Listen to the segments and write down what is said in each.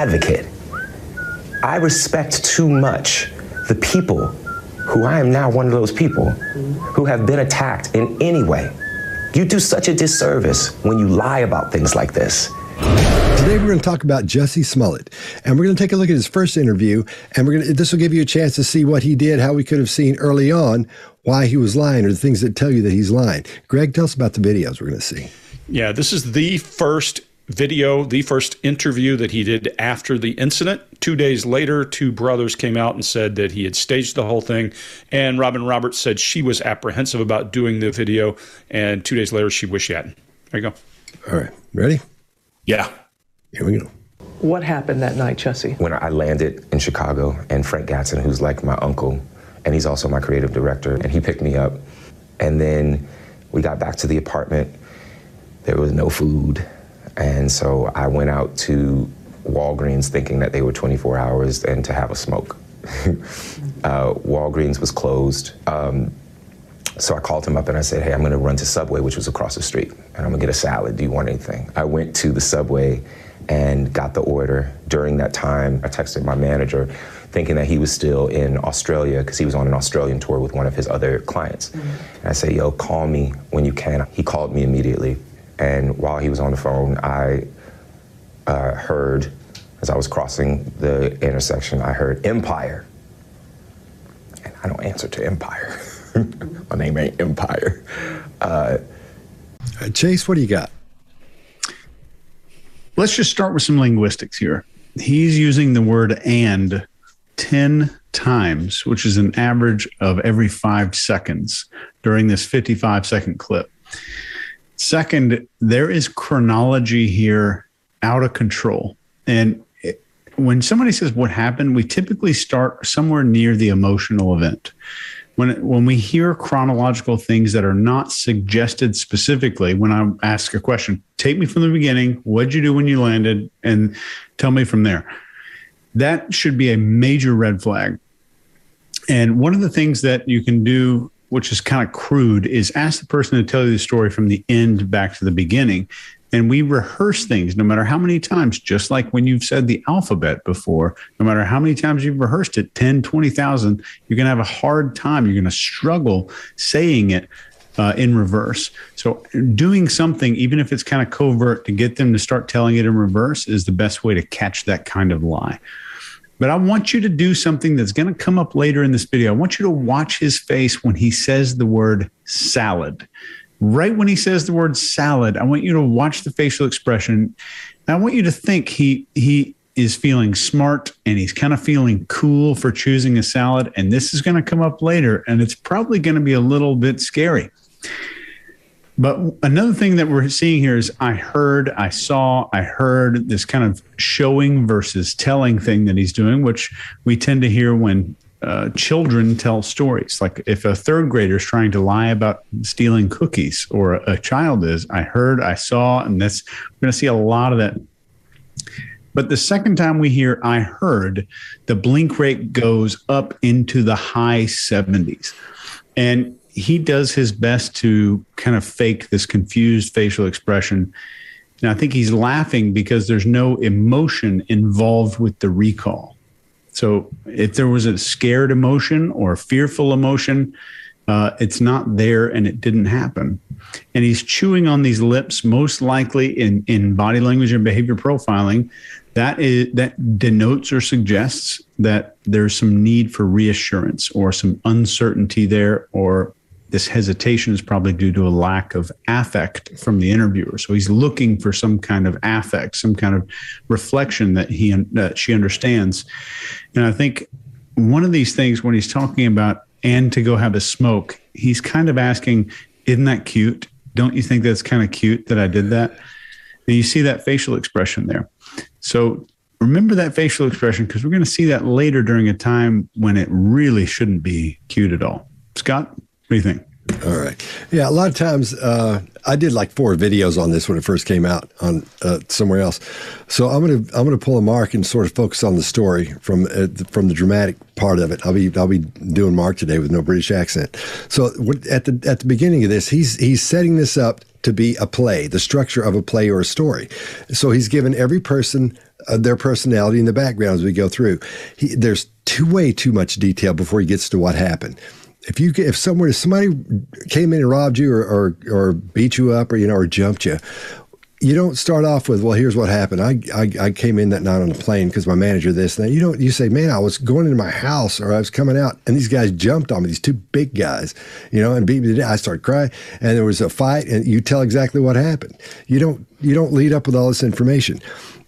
advocate. I respect too much the people who I am now one of those people who have been attacked in any way. You do such a disservice when you lie about things like this. Today we're going to talk about Jussie Smollett, and we're going to take a look at his first interview, and we're going to, this will give you a chance to see what he did, how we could have seen early on why he was lying, or the things that tell you that he's lying. Greg, tell us about the videos we're going to see. Yeah, this is the first video, the first interview that he did after the incident. Two days later, two brothers came out and said that he had staged the whole thing. And Robin Roberts said she was apprehensive about doing the video. And two days later, she wished she hadn't. There you go. All right. Ready? Yeah. Here we go. What happened that night, Jussie? When I landed in Chicago, and Frank Gatson, who's like my uncle, and he's also my creative director, and he picked me up. And then we got back to the apartment. There was no food. And so I went out to Walgreens thinking that they were 24 hours and to have a smoke. uh, Walgreens was closed. Um, so I called him up and I said, hey, I'm going to run to Subway, which was across the street, and I'm going to get a salad. Do you want anything? I went to the Subway and got the order. During that time, I texted my manager thinking that he was still in Australia because he was on an Australian tour with one of his other clients. Mm-hmm. And I said, yo, call me when you can. He called me immediately. And while he was on the phone, I uh, heard, as I was crossing the intersection, I heard Empire. And I don't answer to Empire. My name ain't Empire. Uh, uh, Chase, what do you got? Let's just start with some linguistics here. He's using the word and 10 times, which is an average of every five seconds during this 55 second clip. Second, there is chronology here out of control. And it, when somebody says what happened, we typically start somewhere near the emotional event. When, when we hear chronological things that are not suggested specifically, when I ask a question, take me from the beginning, what'd you do when you landed, and tell me from there. That should be a major red flag. And one of the things that you can do which is kind of crude, is ask the person to tell you the story from the end back to the beginning. And we rehearse things no matter how many times, just like when you've said the alphabet before, no matter how many times you've rehearsed it 10, 20,000, you're going to have a hard time. You're going to struggle saying it uh, in reverse. So, doing something, even if it's kind of covert, to get them to start telling it in reverse is the best way to catch that kind of lie. But I want you to do something that's going to come up later in this video. I want you to watch his face when he says the word salad. Right when he says the word salad, I want you to watch the facial expression. I want you to think he he is feeling smart and he's kind of feeling cool for choosing a salad. And this is going to come up later, and it's probably going to be a little bit scary. But another thing that we're seeing here is I heard, I saw, I heard this kind of showing versus telling thing that he's doing, which we tend to hear when uh, children tell stories. Like if a third grader is trying to lie about stealing cookies, or a, a child is, I heard, I saw, and that's we're going to see a lot of that. But the second time we hear I heard, the blink rate goes up into the high 70s. And he does his best to kind of fake this confused facial expression. And I think he's laughing because there's no emotion involved with the recall. So if there was a scared emotion or fearful emotion, uh, it's not there and it didn't happen. And he's chewing on these lips, most likely in, in body language and behavior profiling. That is that denotes or suggests that there's some need for reassurance or some uncertainty there or this hesitation is probably due to a lack of affect from the interviewer. So he's looking for some kind of affect, some kind of reflection that he that she understands. And I think one of these things when he's talking about and to go have a smoke, he's kind of asking, "Isn't that cute? Don't you think that's kind of cute that I did that?" And you see that facial expression there. So remember that facial expression because we're going to see that later during a time when it really shouldn't be cute at all. Scott? What do you think? All right. Yeah, a lot of times uh, I did like four videos on this when it first came out on uh, somewhere else. So I'm gonna I'm gonna pull a mark and sort of focus on the story from uh, from the dramatic part of it. I'll be I'll be doing Mark today with no British accent. So at the at the beginning of this, he's he's setting this up to be a play, the structure of a play or a story. So he's given every person uh, their personality and the background as we go through. He, there's too way too much detail before he gets to what happened. If you if somewhere if somebody came in and robbed you or, or or beat you up or you know or jumped you, you don't start off with, well, here's what happened. I, I, I came in that night on the plane because my manager this and that. You don't, you say, man, I was going into my house or I was coming out and these guys jumped on me, these two big guys, you know, and beat me to death. I started crying and there was a fight and you tell exactly what happened. You don't, you don't lead up with all this information.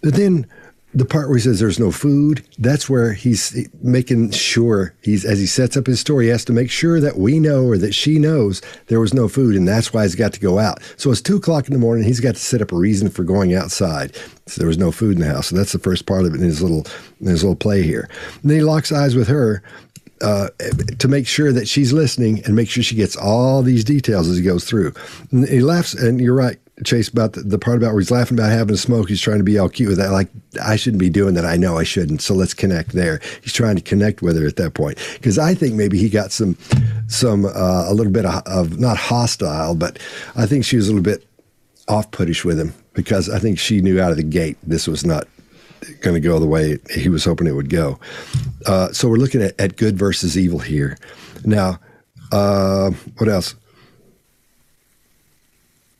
But then the part where he says there's no food, that's where he's making sure he's as he sets up his story, he has to make sure that we know or that she knows there was no food, and that's why he's got to go out. So it's two o'clock in the morning. He's got to set up a reason for going outside. So there was no food in the house. So that's the first part of it in his little in his little play here. And then he locks eyes with her. Uh, to make sure that she's listening and make sure she gets all these details as he goes through. And he laughs, and you're right. Chase about the, the, part about where he's laughing about having a smoke. He's trying to be all cute with that. Like, I shouldn't be doing that. I know I shouldn't. So let's connect there. He's trying to connect with her at that point. Because I think maybe he got some, some, uh, a little bit of, of, not hostile, but I think she was a little bit off puttish with him because I think she knew out of the gate this was not going to go the way he was hoping it would go. Uh, so we're looking at, at good versus evil here. Now, uh, what else?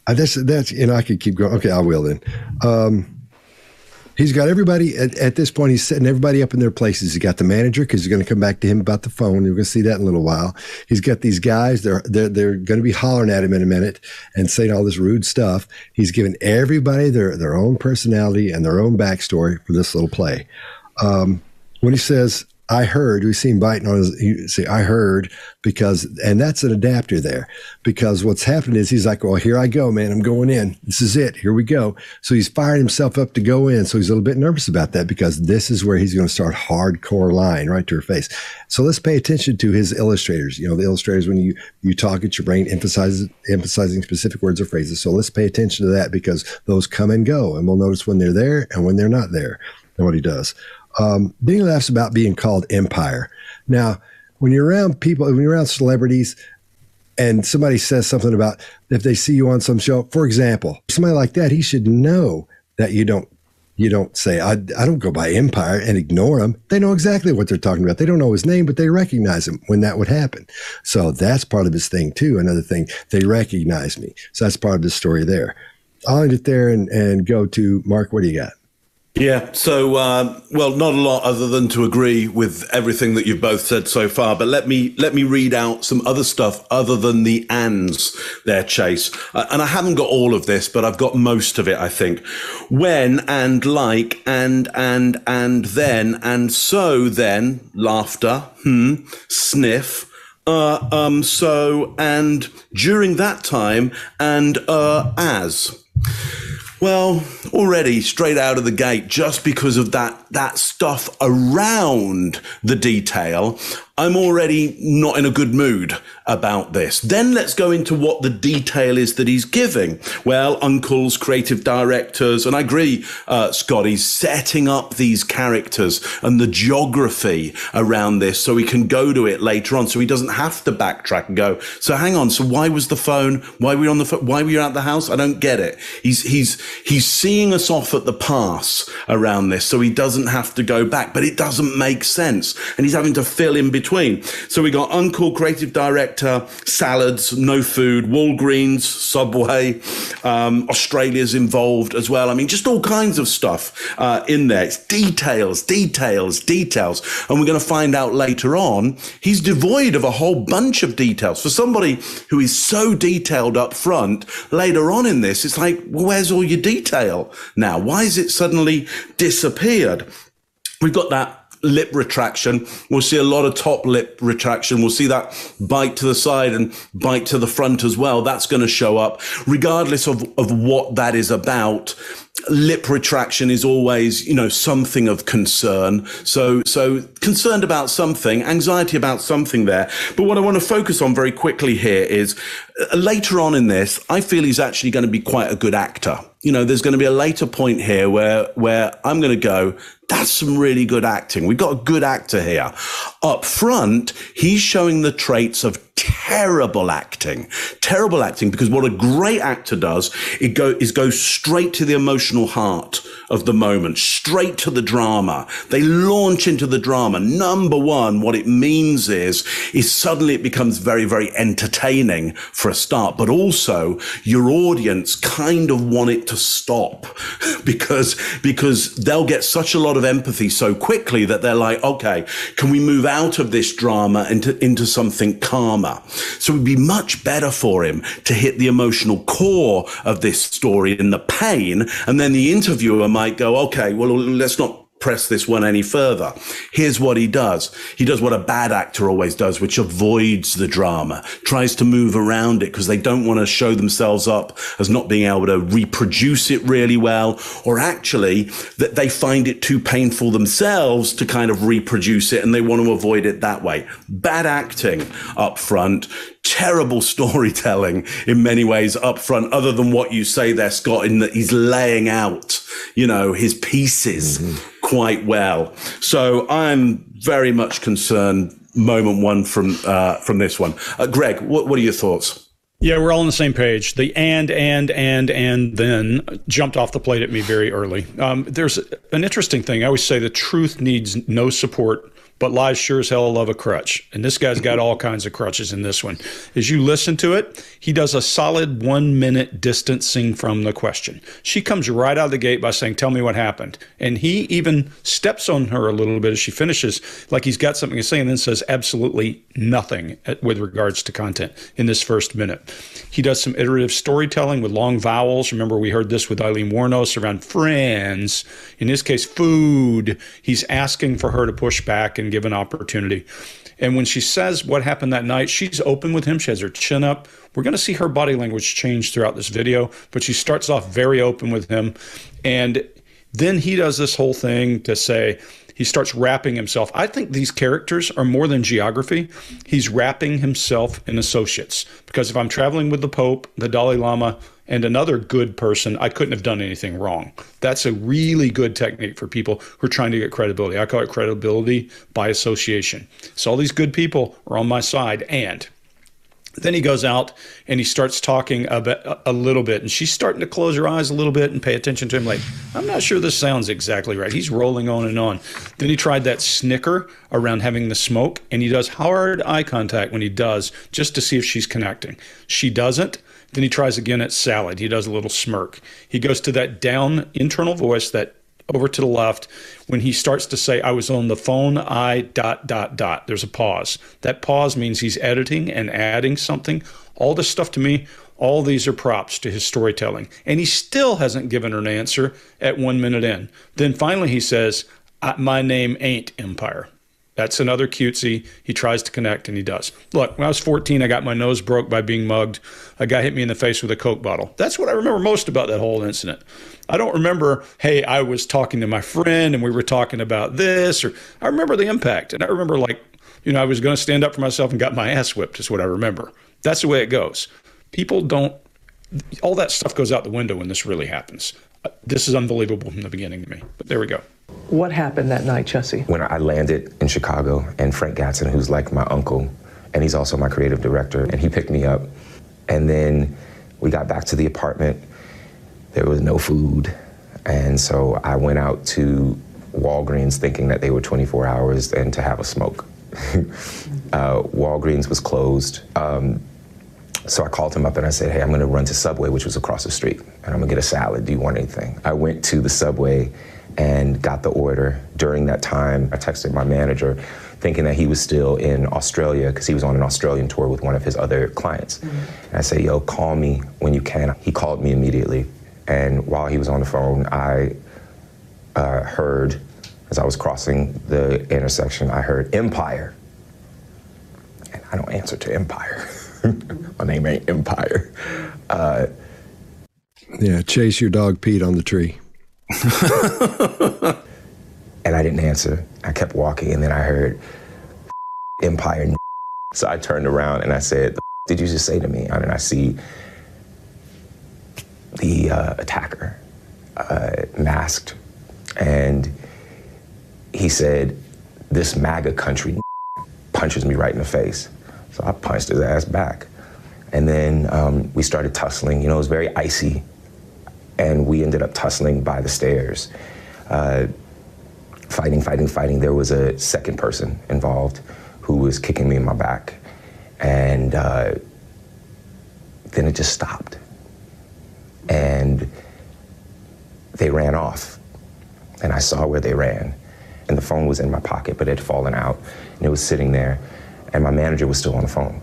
That's that's know I could keep going. Okay, I will then. Um, he's got everybody at, at, this point. He's setting everybody up in their places. He's got the manager because he's going to come back to him about the phone. You're going to see that in a little while. He's got these guys. They're they're they're going to be hollering at him in a minute and saying all this rude stuff. He's given everybody their their own personality and their own backstory for this little play. Um, when he says, I heard, we see him biting on his, you see, I heard because, and that's an adapter there because what's happening is he's like, well, here I go, man. I'm going in. This is it. Here we go. So he's firing himself up to go in. So he's a little bit nervous about that because this is where he's going to start hardcore lying right to her face. So let's pay attention to his illustrators. You know, the illustrators, when you, you talk at your brain, emphasizes, emphasizing specific words or phrases. So let's pay attention to that because those come and go and we'll notice when they're there and when they're not there and what he does. Um, he laughs about being called empire. Now, when you're around people, when you're around celebrities, and somebody says something about if they see you on some show, for example, somebody like that, he should know that you don't you don't say I, I don't go by empire and ignore them. They know exactly what they're talking about. They don't know his name but they recognize him when that would happen. So that's part of his thing too. Another thing they recognize me. So that's part of the story there. I'll end it there and, and go to mark. What do you got yeah, so uh, well, not a lot other than to agree with everything that you've both said so far. But let me let me read out some other stuff other than the ands there, Chase. Uh, and I haven't got all of this, but I've got most of it. I think when and like and and and then and so then laughter, hmm, sniff. Uh, um, so and during that time and uh, as. Well, already straight out of the gate, just because of that that stuff around the detail, I'm already not in a good mood about this. Then let's go into what the detail is that he's giving. Well, Uncle's creative directors, and I agree, uh, Scott, he's setting up these characters and the geography around this so he can go to it later on, so he doesn't have to backtrack and go. So hang on. So why was the phone? Why were you on the phone? Why were you at the house? I don't get it. He's he's he's seeing us off at the pass around this, so he doesn't have to go back. But it doesn't make sense, and he's having to fill in between. So we got Uncle, creative director, salads, no food, Walgreens, Subway, um, Australia's involved as well. I mean, just all kinds of stuff uh, in there. It's details, details, details. And we're going to find out later on, he's devoid of a whole bunch of details. For somebody who is so detailed up front, later on in this, it's like, well, where's all your detail now? Why is it suddenly disappeared? We've got that lip retraction. We'll see a lot of top lip retraction. We'll see that bite to the side and bite to the front as well. That's going to show up regardless of, of what that is about. Lip retraction is always, you know, something of concern. So, so concerned about something, anxiety about something there. But what I want to focus on very quickly here is uh, later on in this, I feel he's actually going to be quite a good actor. You know, there's going to be a later point here where, where I'm going to go, that's some really good acting. We've got a good actor here. Up front, he's showing the traits of terrible acting. Terrible acting because what a great actor does it go, is go straight to the emotional heart of the moment, straight to the drama. They launch into the drama. Number one, what it means is, is suddenly it becomes very, very entertaining for a start, but also your audience kind of want it to stop because, because they'll get such a lot of empathy so quickly that they're like, okay, can we move out of this drama into, into something calmer? So it would be much better for him to hit the emotional core of this story and the pain. And then the interviewer might go, okay, well, let's not press this one any further. Here's what he does. He does what a bad actor always does, which avoids the drama, tries to move around it because they don't want to show themselves up as not being able to reproduce it really well, or actually that they find it too painful themselves to kind of reproduce it and they want to avoid it that way. Bad acting up front, terrible storytelling in many ways up front, other than what you say there, Scott, in that he's laying out, you know, his pieces. Mm-hmm quite well. So I'm very much concerned. Moment one from uh, from this one, uh, Greg. What, what are your thoughts? Yeah, we're all on the same page. The and, and, and, and then jumped off the plate at me very early. Um, there's an interesting thing. I always say the truth needs no support but lies sure as hell love a crutch. And this guy's got all kinds of crutches in this one. As you listen to it, he does a solid one minute distancing from the question. She comes right out of the gate by saying, Tell me what happened. And he even steps on her a little bit as she finishes, like he's got something to say, and then says absolutely nothing with regards to content in this first minute. He does some iterative storytelling with long vowels. Remember, we heard this with Aileen Wuornos around friends. In this case, food. He's asking for her to push back and give an opportunity. And when she says what happened that night, she's open with him. She has her chin up. We're going to see her body language change throughout this video, but she starts off very open with him. And then he does this whole thing to say, he starts wrapping himself. I think these characters are more than geography. He's wrapping himself in associates. Because if I'm traveling with the Pope, the Dalai Lama, and another good person, I couldn't have done anything wrong. That's a really good technique for people who are trying to get credibility. I call it credibility by association. So all these good people are on my side, and then he goes out and he starts talking a, bit, a little bit, and she's starting to close her eyes a little bit and pay attention to him. Like, I'm not sure this sounds exactly right. He's rolling on and on. Then he tried that snicker around having the smoke, and he does hard eye contact when he does, just to see if she's connecting. She doesn't. Then he tries again at salad. He does a little smirk. He goes to that down internal voice, that over to the left. When he starts to say, I was on the phone, I dot, dot, dot, there's a pause. That pause means he's editing and adding something. All this stuff to me, all these are props to his storytelling. And he still hasn't given her an answer at one minute in. Then finally he says, My name ain't Empire. That's another cutesy. He tries to connect and he does. Look, when I was 14, I got my nose broke by being mugged. A guy hit me in the face with a Coke bottle. That's what I remember most about that whole incident. I don't remember, hey, I was talking to my friend and we were talking about this, or I remember the impact. And I remember, like, you know, I was going to stand up for myself and got my ass whipped, is what I remember. That's the way it goes. People don't, all that stuff goes out the window when this really happens. Uh, this is unbelievable from the beginning to me. But there we go. What happened that night, Jussie? When I landed in Chicago, and Frank Gatson, who's like my uncle, and he's also my creative director, and he picked me up. And then we got back to the apartment. There was no food. And so I went out to Walgreens thinking that they were 24 hours and to have a smoke. uh, Walgreens was closed. Um, so I called him up and I said, Hey, I'm going to run to Subway, which was across the street, and I'm going to get a salad. Do you want anything? I went to the Subway and got the order. During that time, I texted my manager thinking that he was still in Australia because he was on an Australian tour with one of his other clients. Mm-hmm. And I said, Yo, call me when you can. He called me immediately. And while he was on the phone, I uh, heard, as I was crossing the intersection, I heard Empire. And I don't answer to Empire. My name ain't Empire. Uh, yeah, Chase, your dog Pete on the tree. and I didn't answer. I kept walking, and then I heard Empire. So I turned around and I said, Did you just say to me? And I see the uh, attacker uh, masked, and he said, This MAGA country punches me right in the face. So I punched his ass back. And then um, we started tussling. You know, it was very icy. And we ended up tussling by the stairs. Uh, fighting, fighting, fighting. There was a second person involved who was kicking me in my back. And uh, then it just stopped. And they ran off. And I saw where they ran. And the phone was in my pocket, but it had fallen out. And it was sitting there. And my manager was still on the phone.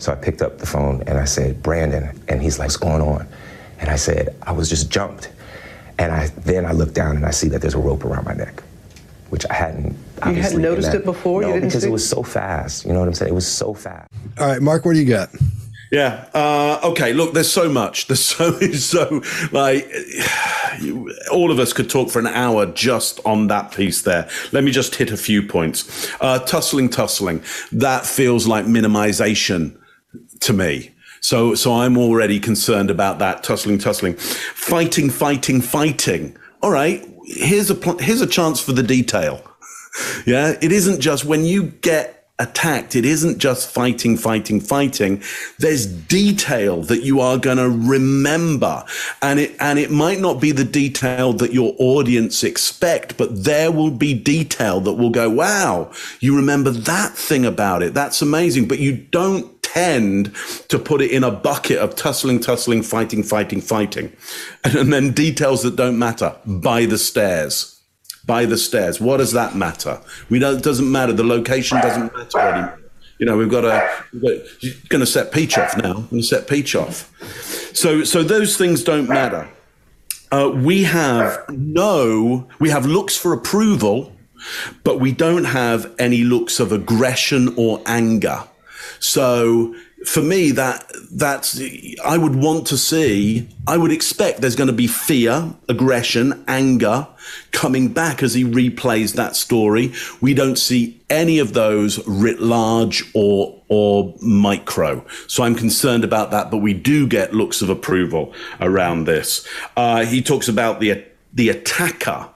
So I picked up the phone and I said, Brandon. And he's like, what's going on? And I said, I was just jumped. And I then I look down and I see that there's a rope around my neck, which I hadn't. You hadn't noticed that, it before? No, you didn't because see? it was so fast. You know what I'm saying? It was so fast. All right, Mark, what do you got? Yeah. Uh, okay. Look, there's so much. There's so so like you, all of us could talk for an hour just on that piece there. Let me just hit a few points. Uh, tussling, tussling. That feels like minimization to me. So so I'm already concerned about that tussling, tussling, fighting, fighting, fighting. All right. Here's a pl- here's a chance for the detail. Yeah, it isn't just when you get attacked, it isn't just fighting, fighting, fighting. There's detail that you are going to remember. And it, and it might not be the detail that your audience expect, but there will be detail that will go, wow, you remember that thing about it. That's amazing. But you don't tend to put it in a bucket of tussling, tussling, fighting, fighting, fighting. And, and then details that don't matter by the stairs by the stairs. What does that matter? We don't. It doesn't matter. The location doesn't matter anymore. You know, we've got a. Going to set Peach off now. Going to set Peach off. So, so those things don't matter. Uh, we have no. We have looks for approval, but we don't have any looks of aggression or anger. So for me, that that's I would want to see. I would expect there's going to be fear, aggression, anger coming back as he replays that story. We don't see any of those writ large or or micro. So I'm concerned about that. But we do get looks of approval around this. Uh, he talks about the the attacker.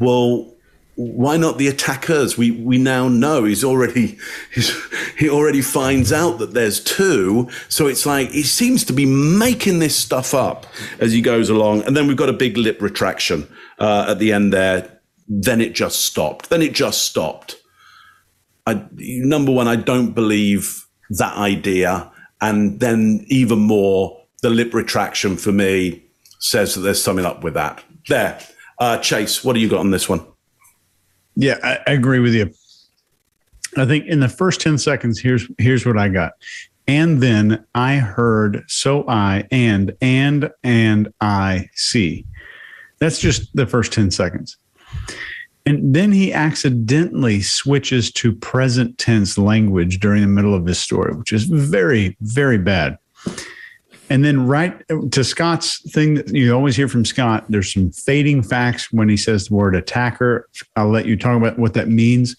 Well, why not the attackers? We we now know he's already he's, he already finds out that there's two. So it's like he seems to be making this stuff up as he goes along. And then we've got a big lip retraction uh, at the end there. Then it just stopped. Then it just stopped. I, number one, I don't believe that idea, and then even more, the lip retraction for me says that there's something up with that. There, uh, Chase, what do you got on this one? Yeah, I, I agree with you. I think in the first 10 seconds, here's here's what I got. And then I heard so I and and and I see. That's just the first 10 seconds. And then he accidentally switches to present tense language during the middle of his story, which is very, very bad. And then right to Scott's thing that you always hear from Scott, there's some fading facts when he says the word attacker. I'll let you talk about what that means.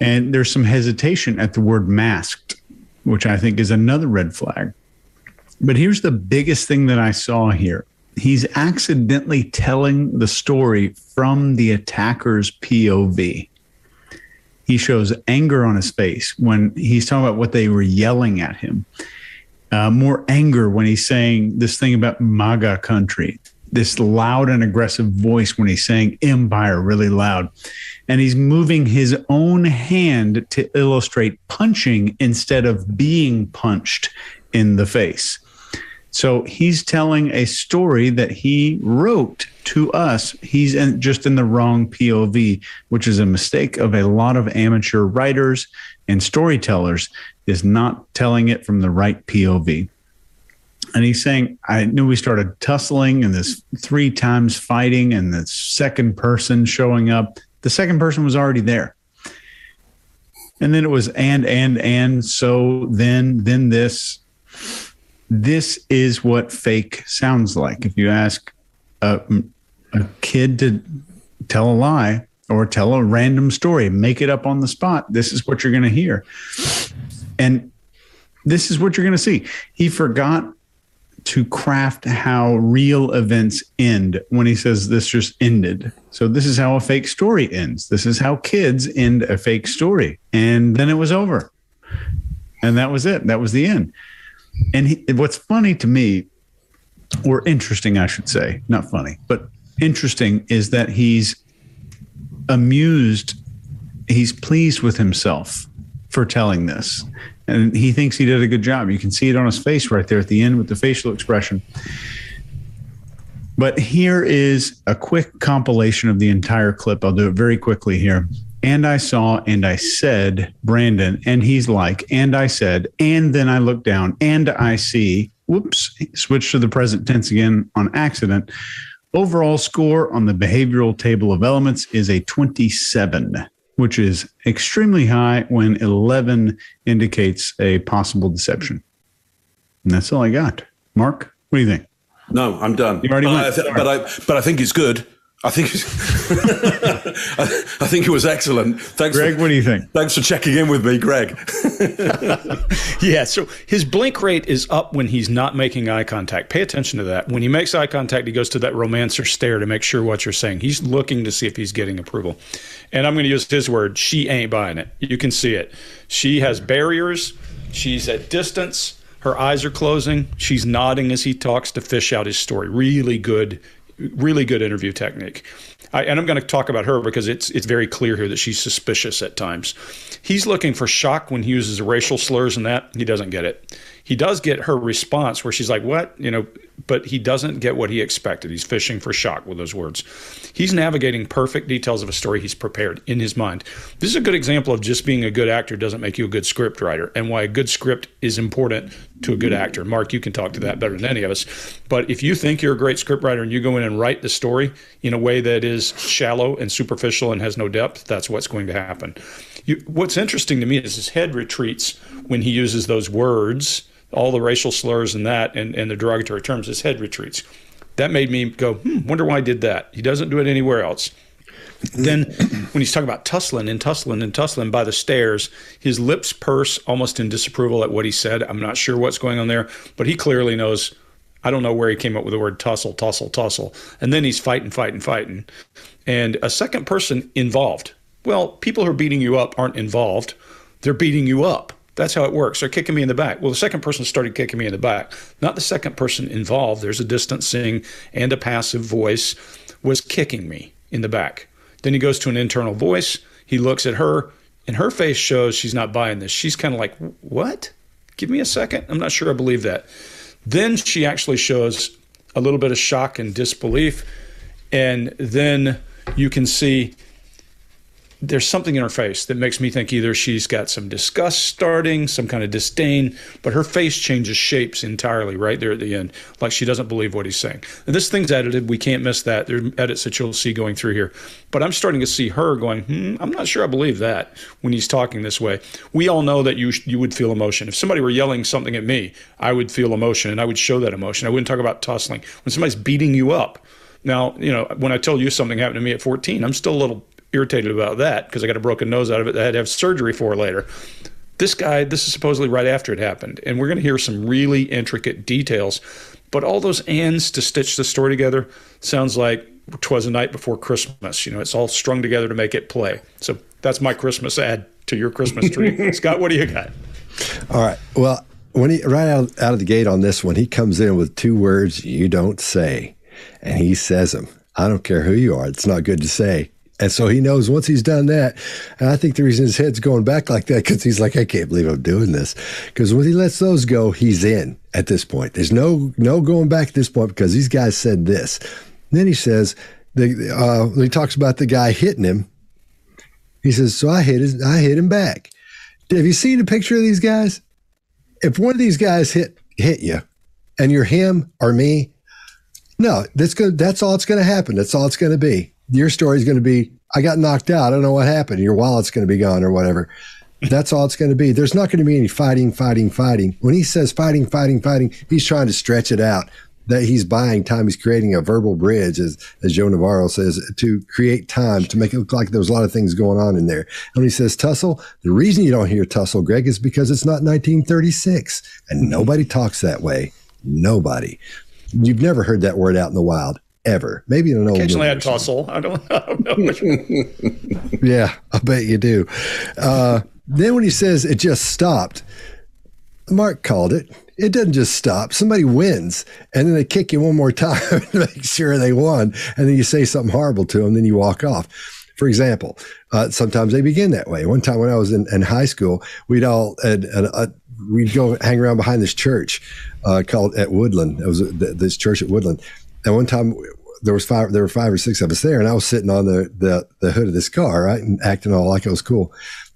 And there's some hesitation at the word masked, which I think is another red flag. But here's the biggest thing that I saw here. He's accidentally telling the story from the attacker's POV. He shows anger on his face when he's talking about what they were yelling at him uh, more anger when he's saying this thing about MAGA country, this loud and aggressive voice when he's saying empire really loud. And he's moving his own hand to illustrate punching instead of being punched in the face. So he's telling a story that he wrote to us. He's in, just in the wrong POV, which is a mistake of a lot of amateur writers and storytellers is not telling it from the right POV. And he's saying, I knew we started tussling and this three times fighting and the second person showing up. The second person was already there. And then it was and, and, and, so then, then this. This is what fake sounds like. If you ask a, a kid to tell a lie or tell a random story, make it up on the spot, this is what you're going to hear. And this is what you're going to see. He forgot to craft how real events end when he says this just ended. So this is how a fake story ends. This is how kids end a fake story. And then it was over. and that was it. That was the end. And he, what's funny to me, or interesting, I should say, not funny, but interesting, is that he's amused. He's pleased with himself for telling this. And he thinks he did a good job. You can see it on his face right there at the end with the facial expression. But here is a quick compilation of the entire clip. I'll do it very quickly here. And I saw and I said, Brandon, and he's like, and I said, and then I look down and I see, whoops, switch to the present tense again on accident. Overall score on the behavioral table of elements is a 27, which is extremely high when 11 indicates a possible deception. And that's all I got. Mark, what do you think? No, I'm done. You already but, went. I th- but I but I think it's good. I think I, I think it was excellent. Thanks, Greg, for, what do you think? Thanks for checking in with me, Greg. Yeah, so his blink rate is up when he's not making eye contact. Pay attention to that. When he makes eye contact, he goes to that romancer stare to make sure what you're saying. He's looking to see if he's getting approval. And I'm going to use his word she ain't buying it. You can see it. She has barriers, she's at distance, her eyes are closing, she's nodding as he talks to fish out his story. Really good really good interview technique. I, and I'm going to talk about her because it's it's very clear here that she's suspicious at times. He's looking for shock when he uses racial slurs and that he doesn't get it. He does get her response where she's like, "What?" you know, but he doesn't get what he expected. He's fishing for shock with those words. He's navigating perfect details of a story he's prepared in his mind. This is a good example of just being a good actor doesn't make you a good script writer and why a good script is important to a good actor. Mark, you can talk to that better than any of us. But if you think you're a great script writer and you go in and write the story in a way that is shallow and superficial and has no depth, that's what's going to happen. You, what's interesting to me is his head retreats when he uses those words all the racial slurs and that and, and the derogatory terms, his head retreats. That made me go, hmm, wonder why I did that. He doesn't do it anywhere else. Then, when he's talking about tussling and tussling and tussling by the stairs, his lips purse almost in disapproval at what he said. I'm not sure what's going on there, but he clearly knows. I don't know where he came up with the word tussle, tussle, tussle. And then he's fighting, fighting, fighting. And a second person involved. Well, people who are beating you up aren't involved, they're beating you up. That's how it works. They're kicking me in the back. Well, the second person started kicking me in the back, not the second person involved. There's a distancing and a passive voice was kicking me in the back. Then he goes to an internal voice. He looks at her, and her face shows she's not buying this. She's kind of like, What? Give me a second. I'm not sure I believe that. Then she actually shows a little bit of shock and disbelief. And then you can see there's something in her face that makes me think either she's got some disgust starting, some kind of disdain, but her face changes shapes entirely right there at the end, like she doesn't believe what he's saying. And this thing's edited. We can't miss that. There are edits that you'll see going through here. But I'm starting to see her going, hmm, I'm not sure I believe that when he's talking this way. We all know that you, you would feel emotion. If somebody were yelling something at me, I would feel emotion and I would show that emotion. I wouldn't talk about tussling. When somebody's beating you up, now, you know, when I told you something happened to me at 14, I'm still a little irritated about that because I got a broken nose out of it that I had to have surgery for later. This guy, this is supposedly right after it happened. And we're going to hear some really intricate details. But all those ands to stitch the story together sounds like twas a night before Christmas. You know, it's all strung together to make it play. So that's my Christmas ad to your Christmas tree. Scott, what do you got? All right. Well, when he right out, out of the gate on this one, he comes in with two words you don't say, and he says them. I don't care who you are. It's not good to say. And so he knows once he's done that, and I think the reason his head's going back like that because he's like, I can't believe I'm doing this. Because when he lets those go, he's in at this point. There's no no going back at this point because these guys said this. And then he says, the uh, he talks about the guy hitting him. He says, so I hit his, I hit him back. Have you seen a picture of these guys? If one of these guys hit hit you, and you're him or me, no, that's good. That's all it's going to happen. That's all it's going to be your story is going to be I got knocked out. I don't know what happened. Your wallet's going to be gone or whatever. That's all it's going to be. There's not going to be any fighting, fighting, fighting. When he says fighting, fighting, fighting, he's trying to stretch it out. That he's buying time. He's creating a verbal bridge, as, as Joe Navarro says, to create time to make it look like there was a lot of things going on in there. And when he says tussle, the reason you don't hear tussle, Greg, is because it's not 1936 and nobody talks that way. Nobody. You've never heard that word out in the wild ever. Maybe in an old. Occasionally, I tussle. I don't, I don't know. Yeah, I bet you do. Uh, then when he says it just stopped, Mark called it. It doesn't just stop. Somebody wins, and then they kick you one more time to make sure they won, and then you say something horrible to them, then you walk off. For example, uh, sometimes they begin that way. One time when I was in, in high school, we'd all uh, we'd go hang around behind this church uh, called at Woodland. It was this church at Woodland, and one time there was five there were five or six of us there, and I was sitting on the the, the hood of this car, right, and acting all like it was cool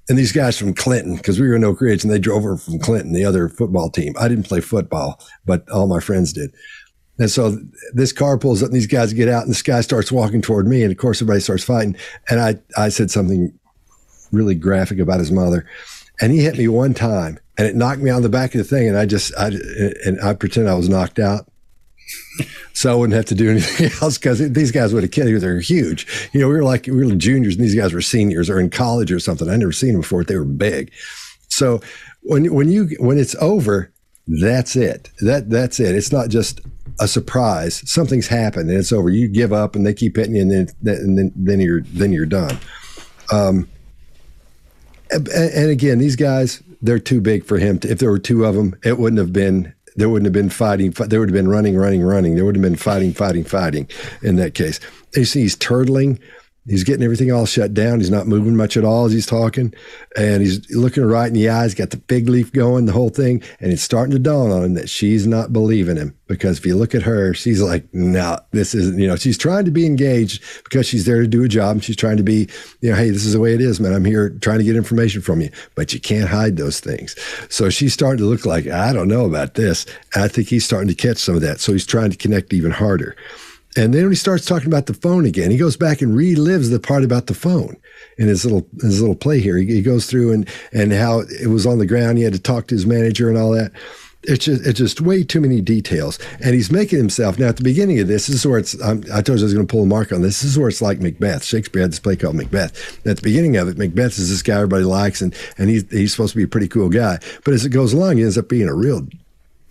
and these guys from Clinton, because we were in Oak Ridge and they drove over from Clinton, the other football team. I didn't play football, but all my friends did. And so this car pulls up and these guys get out and this guy starts walking toward me. And of course, everybody starts fighting. And I, I said something really graphic about his mother. And he hit me one time and it knocked me on the back of the thing. And I just, I, and I pretend I was knocked out so I wouldn't have to do anything else because these guys would have killed you. They're huge. You know, we were like, we were juniors and these guys were seniors or in college or something. I never seen them before. They were big. So when, when you, when it's over, that's it. That, that's it. It's not just a surprise. Something's happened and it's over. You give up and they keep hitting you and then, and then, then you're, then you're done. Um, and, and again, these guys, they're too big for him. To, if there were two of them, it wouldn't have been there wouldn't have been fighting. There would have been running, running, running. There would have been fighting, fighting, fighting in that case. You see, he's turtling. He's getting everything all shut down. He's not moving much at all as he's talking. And he's looking right in the eyes, got the fig leaf going, the whole thing. And it's starting to dawn on him that she's not believing him. Because if you look at her, she's like, no, this isn't, you know, she's trying to be engaged because she's there to do a job. And she's trying to be, you know, hey, this is the way it is, man. I'm here trying to get information from you. But you can't hide those things. So she's starting to look like, I don't know about this. And I think he's starting to catch some of that. So he's trying to connect even harder. And then he starts talking about the phone again, he goes back and relives the part about the phone in his little his little play here. He, he, goes through and and how it was on the ground. He had to talk to his manager and all that. It's just it's just way too many details. And he's making himself now. At the beginning of this, this is where it's. I'm, i told you I was going to pull a mark on this. This is where it's like Macbeth. Shakespeare had this play called Macbeth. at the beginning of it, Macbeth is this guy everybody likes, and and he's he's supposed to be a pretty cool guy. But as it goes along, he ends up being a real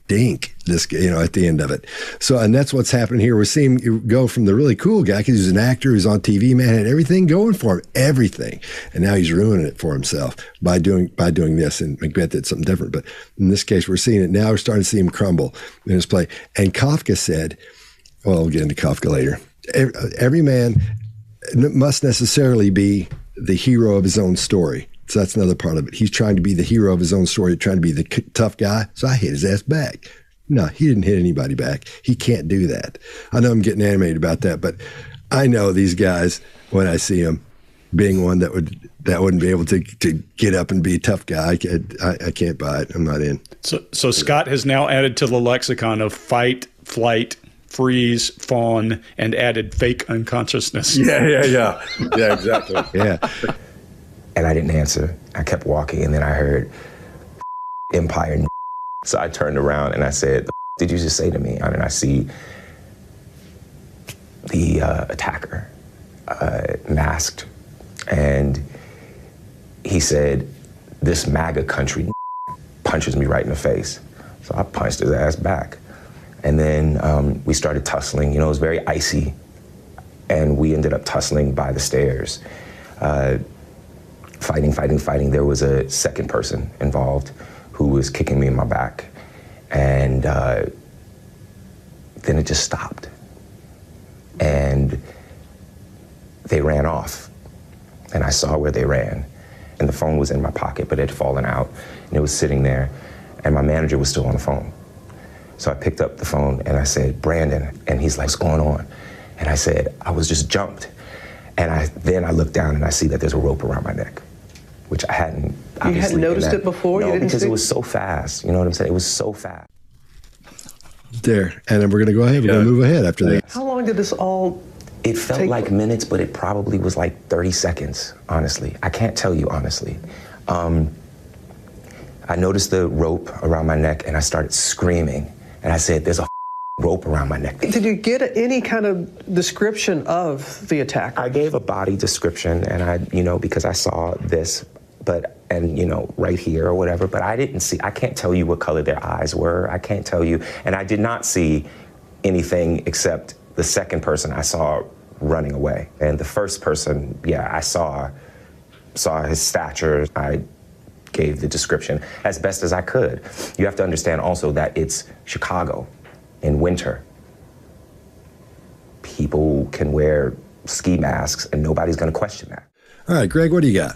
dink this you know at the end of it. So and that's what's happening here. We're seeing him go from the really cool guy because he's an actor who's on tv man had everything going for him everything. And now he's ruining it for himself by doing by doing this. And macbeth did something different but in this case we're seeing it now. We're starting to see him crumble in his play. And kafka said well we'll get into kafka later every, every man must necessarily be the hero of his own story so that's another part of it. He's trying to be the hero of his own story, trying to be the tough guy. So I hit his ass back. No, he didn't hit anybody back. He can't do that. I know I'm getting animated about that, but I know these guys when I see them being one that would that wouldn't be able to to get up and be a tough guy. I, can't, I, I can't buy it. I'm not in. So so Scott has now added to the lexicon of fight, flight, freeze, fawn, and added fake unconsciousness. Yeah, yeah, yeah, yeah, exactly. yeah. And I didn't answer. I kept walking, and then I heard Empire. So I turned around and I said, Did you just say to me? And I see the uh, attacker uh, masked, and he said, This MAGA country punches me right in the face. So I punched his ass back. And then um, we started tussling. You know, it was very icy. And we ended up tussling by the stairs. Uh, fighting, fighting, fighting. There was a second person involved who was kicking me in my back. And uh, then it just stopped. And they ran off. And I saw where they ran. And the phone was in my pocket, but it had fallen out. And it was sitting there. And my manager was still on the phone. So I picked up the phone and I said, Brandon. And he's like, what's going on? And I said, I was just jumped. And I, then I look down and I see that there's a rope around my neck which I hadn't. You hadn't noticed that, it before. No, because see? it was so fast. You know what I'm saying? It was so fast. There, and then we're going to go ahead. We're yeah. going to move ahead after that. How long did this all? It felt take? like minutes, but it probably was like 30 seconds. Honestly, I can't tell you honestly. Um, I noticed the rope around my neck, and I started screaming. And I said, "There's a rope around my neck. Did you get any kind of description of the attack? I gave a body description, and I, you know, because I saw this, but and you know, right here or whatever. But I didn't see. I can't tell you what color their eyes were. I can't tell you, and I did not see anything except the second person I saw running away, and the first person, yeah, I saw saw his stature. I gave the description as best as I could. You have to understand also that it's Chicago in winter. People can wear ski masks and nobody's going to question that. All right, Greg, what do you got?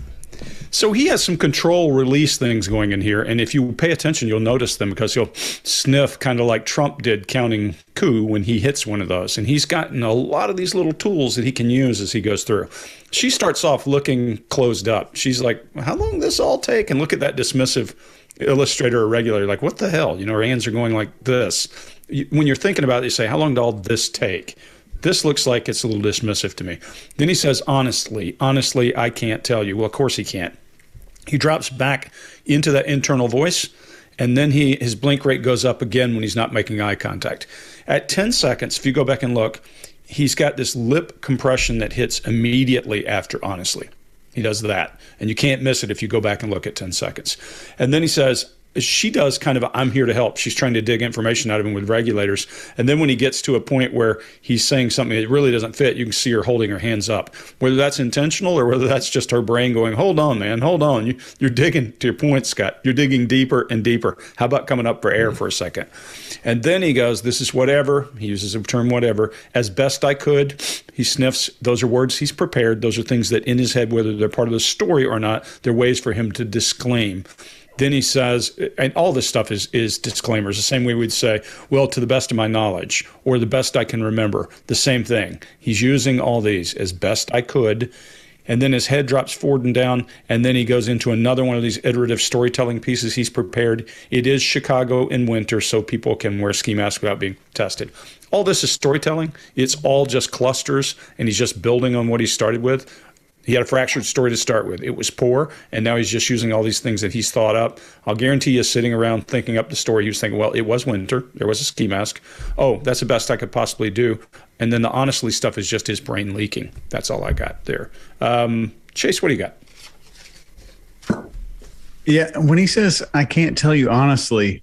So he has some control release things going in here. And if you pay attention, you'll notice them because he'll sniff kind of like Trump did counting coup when he hits one of those. And he's gotten a lot of these little tools that he can use as he goes through. She starts off looking closed up. She's like, How long this all take? And look at that dismissive illustrator or regulator. Like, what the hell? You know, her hands are going like this. When you're thinking about it, you say, How long did all this take? This looks like it's a little dismissive to me. Then he says, honestly, honestly, I can't tell you. Well, of course he can't. He drops back into that internal voice, and then he his blink rate goes up again when he's not making eye contact. At 10 seconds, if you go back and look, he's got this lip compression that hits immediately after honestly. He does that. And you can't miss it if you go back and look at 10 seconds. And then he says, she does kind of i am here to help. She's trying to dig information out of him with regulators. And then when he gets to a point where he's saying something that really doesn't fit, you can see her holding her hands up. Whether that's intentional or whether that's just her brain going, "Hold on, man, hold on. You, are digging to your point, Scott. You're digging deeper and deeper. How about coming up for air for a second? And then he goes, "This is whatever." He uses the term "whatever" as best I could. He sniffs. Those are words he's prepared. Those are things that in his head, whether they're part of the story or not, they're ways for him to disclaim. Then he says, and all this stuff is is disclaimers. The same way we'd say, "Well, to the best of my knowledge," or "the best I can remember." The same thing. He's using all these as best I could, and then his head drops forward and down, and then he goes into another one of these iterative storytelling pieces he's prepared. It is Chicago in winter, so people can wear ski masks without being tested. All this is storytelling. It's all just clusters, and he's just building on what he started with. He had a fractured story to start with. It was poor, and now he's just using all these things that he's thought up. I'll guarantee you, sitting around thinking up the story, he was thinking, well, it was winter. There was a ski mask. Oh, that's the best I could possibly do. And then the honestly stuff is just his brain leaking. That's all I got there. Um, Chase, what do you got? Yeah, when he says, I can't tell you honestly,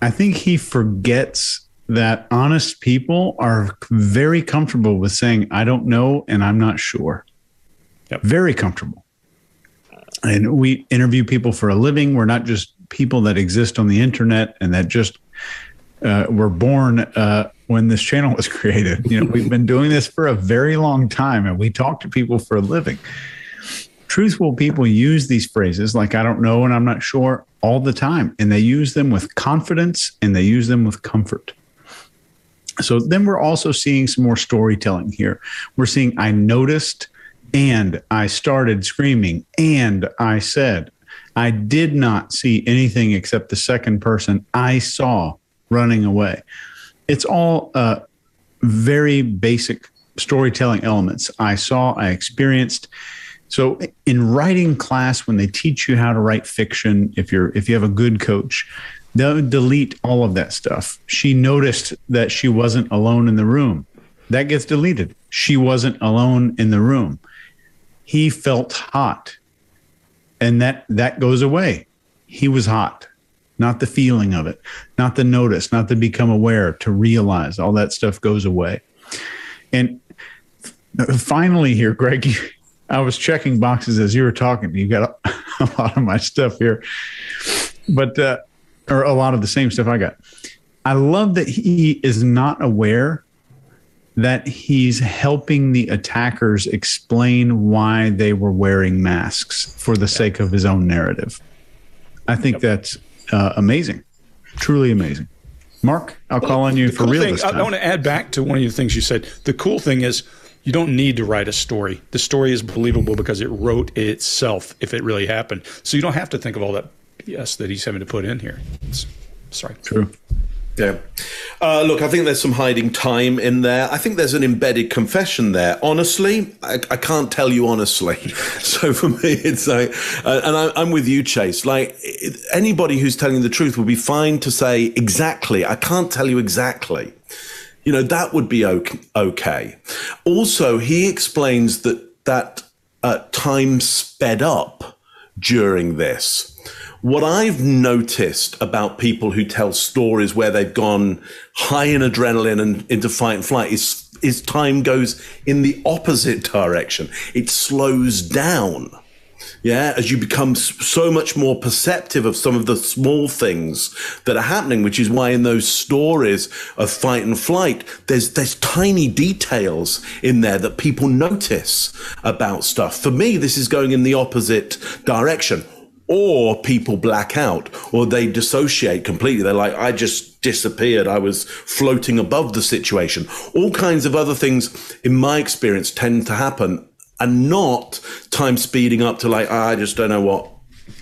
I think he forgets that honest people are very comfortable with saying, I don't know and I'm not sure. Yep. Very comfortable. And we interview people for a living. We're not just people that exist on the internet and that just uh, were born uh, when this channel was created. You know, we've been doing this for a very long time and we talk to people for a living. Truthful people use these phrases like, I don't know and I'm not sure all the time. And they use them with confidence and they use them with comfort. So then we're also seeing some more storytelling here. We're seeing, I noticed and I started screaming. And I said, I did not see anything except the second person I saw running away. It's all uh, very basic storytelling elements. I saw, I experienced. So in writing class, when they teach you how to write fiction, if you're if you have a good coach, they'll delete all of that stuff. She noticed that she wasn't alone in the room. That gets deleted. She wasn't alone in the room he felt hot. And that that goes away. He was hot. Not the feeling of it not the notice not the become aware to realize. All that stuff goes away. And finally here greg i was checking boxes as you were talking. You got a, a lot of my stuff here but uh, or a lot of the same stuff i got. I love that he is not aware that he's helping the attackers explain why they were wearing masks for the sake of his own narrative. I think yep. that's uh, amazing, truly amazing. Mark, I'll well, call on you for cool real thing, this time. I want to add back to one of the things you said. The cool thing is you don't need to write a story. The story is believable because it wrote itself if it really happened. So you don't have to think of all that BS that he's having to put in here. It's, sorry. True. Yeah. Uh, look, I think there's some hiding time in there. I think there's an embedded confession there. Honestly, I, I can't tell you honestly. so for me, it's like, uh, and I, I'm with you, Chase. Like anybody who's telling the truth would be fine to say exactly. I can't tell you exactly. You know, that would be okay. Also, he explains that that uh, time sped up during this what I've noticed about people who tell stories where they've gone high in adrenaline and into fight and flight is, is time goes in the opposite direction. It slows down. Yeah, as you become so much more perceptive of some of the small things that are happening, which is why in those stories of fight and flight, there's there's tiny details in there that people notice about stuff. For me, this is going in the opposite direction. Or people black out, or they dissociate completely. They're like, I just disappeared. I was floating above the situation. All kinds of other things, in my experience, tend to happen and not time speeding up to like ah, I just don't know what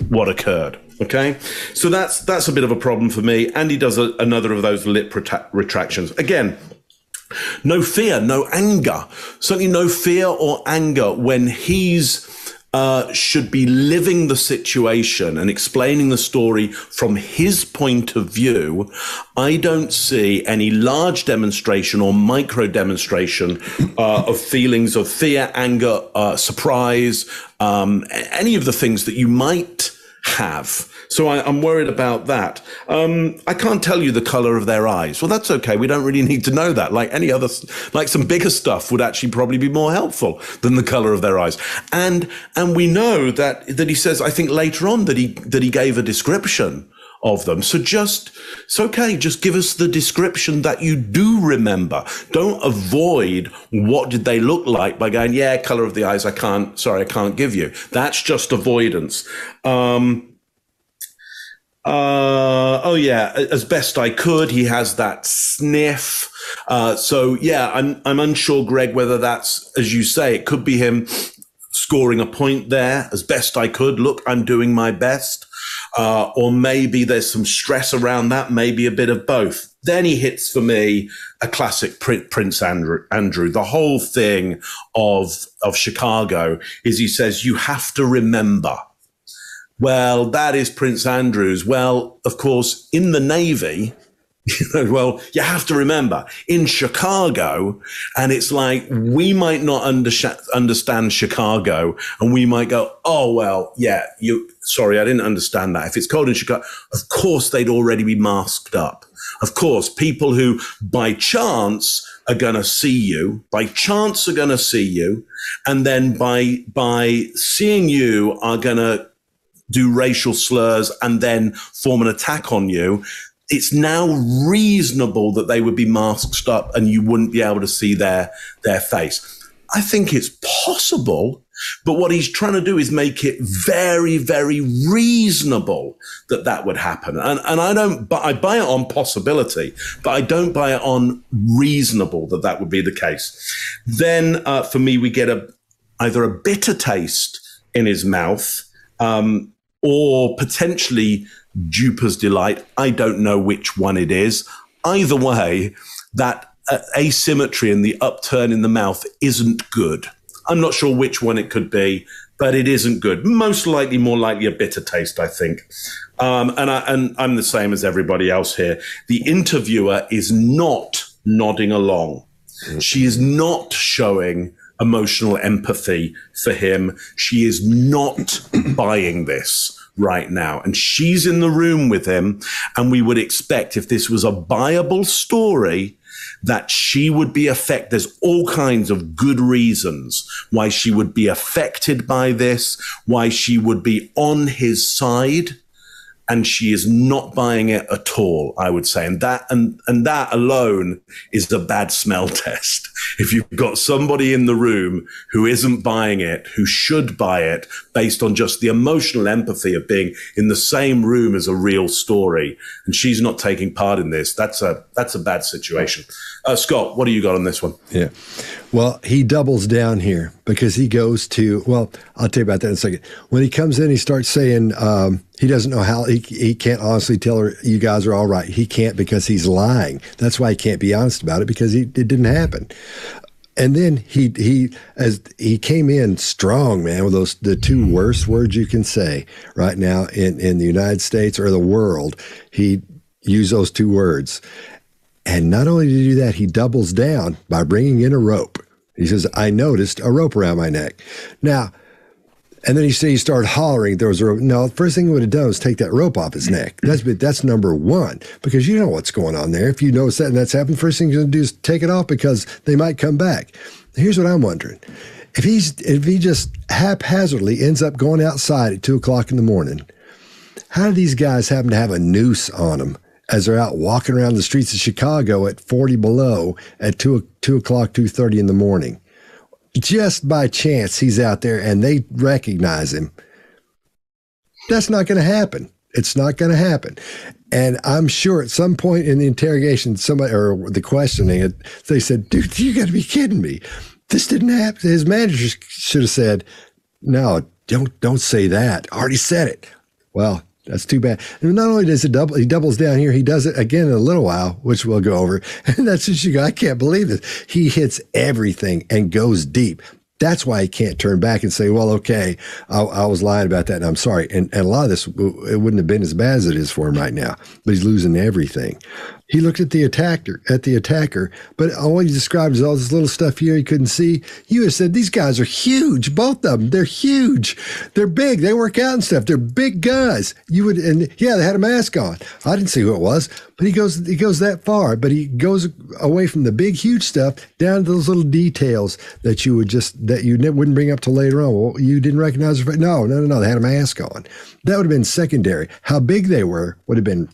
what occurred. Okay, so that's that's a bit of a problem for me. Andy does a, another of those lip retractions again. No fear, no anger. Certainly no fear or anger when he's uh, should be living the situation and explaining the story from his point of view, I don't see any large demonstration or micro demonstration uh, of feelings of fear, anger, uh, surprise, um, any of the things that you might have. So I, am worried about that. Um, I can't tell you the color of their eyes. Well, that's okay. We don't really need to know that. Like any other, like some bigger stuff would actually probably be more helpful than the color of their eyes. And and we know that that he says. I think later on that he that he gave a description of them. So just, it's okay. Just give us the description that you do remember. Don't avoid what did they look like by going, yeah, color of the eyes. I can't, sorry, I can't give you. That's just avoidance. Um, uh, oh yeah, as best I could. He has that sniff. Uh, so yeah, I'm, I'm unsure, Greg, whether that's, as you say, it could be him scoring a point there as best I could. Look, I'm doing my best. Uh, or maybe there's some stress around that, maybe a bit of both. Then he hits for me a classic Prince Andrew. Andrew. The whole thing of of Chicago is he says you have to remember. Well, that is Prince Andrews. Well, of course, in the Navy, well, you have to remember in Chicago, and it's like we might not understand Chicago, and we might go, "Oh well, yeah, you." Sorry, I didn't understand that. If it's cold in Chicago, of course they'd already be masked up. Of course, people who by chance are going to see you, by chance are going to see you, and then by by seeing you are going to do racial slurs and then form an attack on you it's now reasonable that they would be masked up and you wouldn't be able to see their their face. I think it's possible, but what he's trying to do is make it very, very reasonable that that would happen. And, and I don't, but I buy it on possibility, but I don't buy it on reasonable that that would be the case. Then uh, for me, we get a either a bitter taste in his mouth, um, or potentially Duper's Delight. I don't know which one it is. Either way, that uh, asymmetry and the upturn in the mouth isn't good. I'm not sure which one it could be, but it isn't good. Most likely, more likely a bitter taste, I think. Um, and, I, and I'm the same as everybody else here. The interviewer is not nodding along. She is not showing emotional empathy for him. She is not buying this right now. And she's in the room with him. And we would expect if this was a buyable story, that she would be affected. There's all kinds of good reasons why she would be affected by this, why she would be on his side and she is not buying it at all i would say and that and and that alone is a bad smell test if you've got somebody in the room who isn't buying it who should buy it based on just the emotional empathy of being in the same room as a real story and she's not taking part in this that's a that's a bad situation uh, scott what do you got on this one yeah well, he doubles down here because he goes to, well, I'll tell you about that in a second. When he comes in, he starts saying um, he doesn't know how, he, he can't honestly tell her, you guys are all right. He can't because he's lying. That's why he can't be honest about it because he, it didn't happen. And then he he as he came in strong, man, with those the two mm-hmm. worst words you can say right now in in the United States or the world. He used those two words, and not only did he do that, he doubles down by bringing in a rope. He says, I noticed a rope around my neck. Now, and then he said he started hollering. There was a rope. No, the first thing he would have done was take that rope off his neck. That's that's number one because you know what's going on there. If you notice that and that's happened, first thing you're going to do is take it off because they might come back. Here's what I'm wondering: if he's if he just haphazardly ends up going outside at two o'clock in the morning, how do these guys happen to have a noose on them as they're out walking around the streets of Chicago at forty below at two two o'clock, two thirty in the morning? Just by chance, he's out there and they recognize him. That's not going to happen. It's not going to happen. And I'm sure at some point in the interrogation, somebody or the questioning, they said, "Dude, you got to be kidding me! This didn't happen." His manager should have said, "No, don't don't say that. I already said it." Well, that's too bad. And not only does it double, he doubles down here. He does it again in a little while, which we'll go over. And that's just you go. I can't believe this. He hits everything and goes deep. That's why he can't turn back and say, well, okay, I, I, was lying about that and I'm sorry. And, and a lot of this, it wouldn't have been as bad as it is for him right now, but he's losing everything. He looked at the attacker, at the attacker, but all he described is all this little stuff here he couldn't see. You have said these guys are huge, both of them. They're huge. They're big. They work out and stuff. They're big guys. You would, and yeah, they had a mask on. I didn't see who it was, but he goes, he goes that far. But he goes away from the big, huge stuff down to those little details that you would just that you wouldn't bring up till later on. Well, you didn't recognize. No, no, no, no. They had a mask on. That would have been secondary. How big they were would have been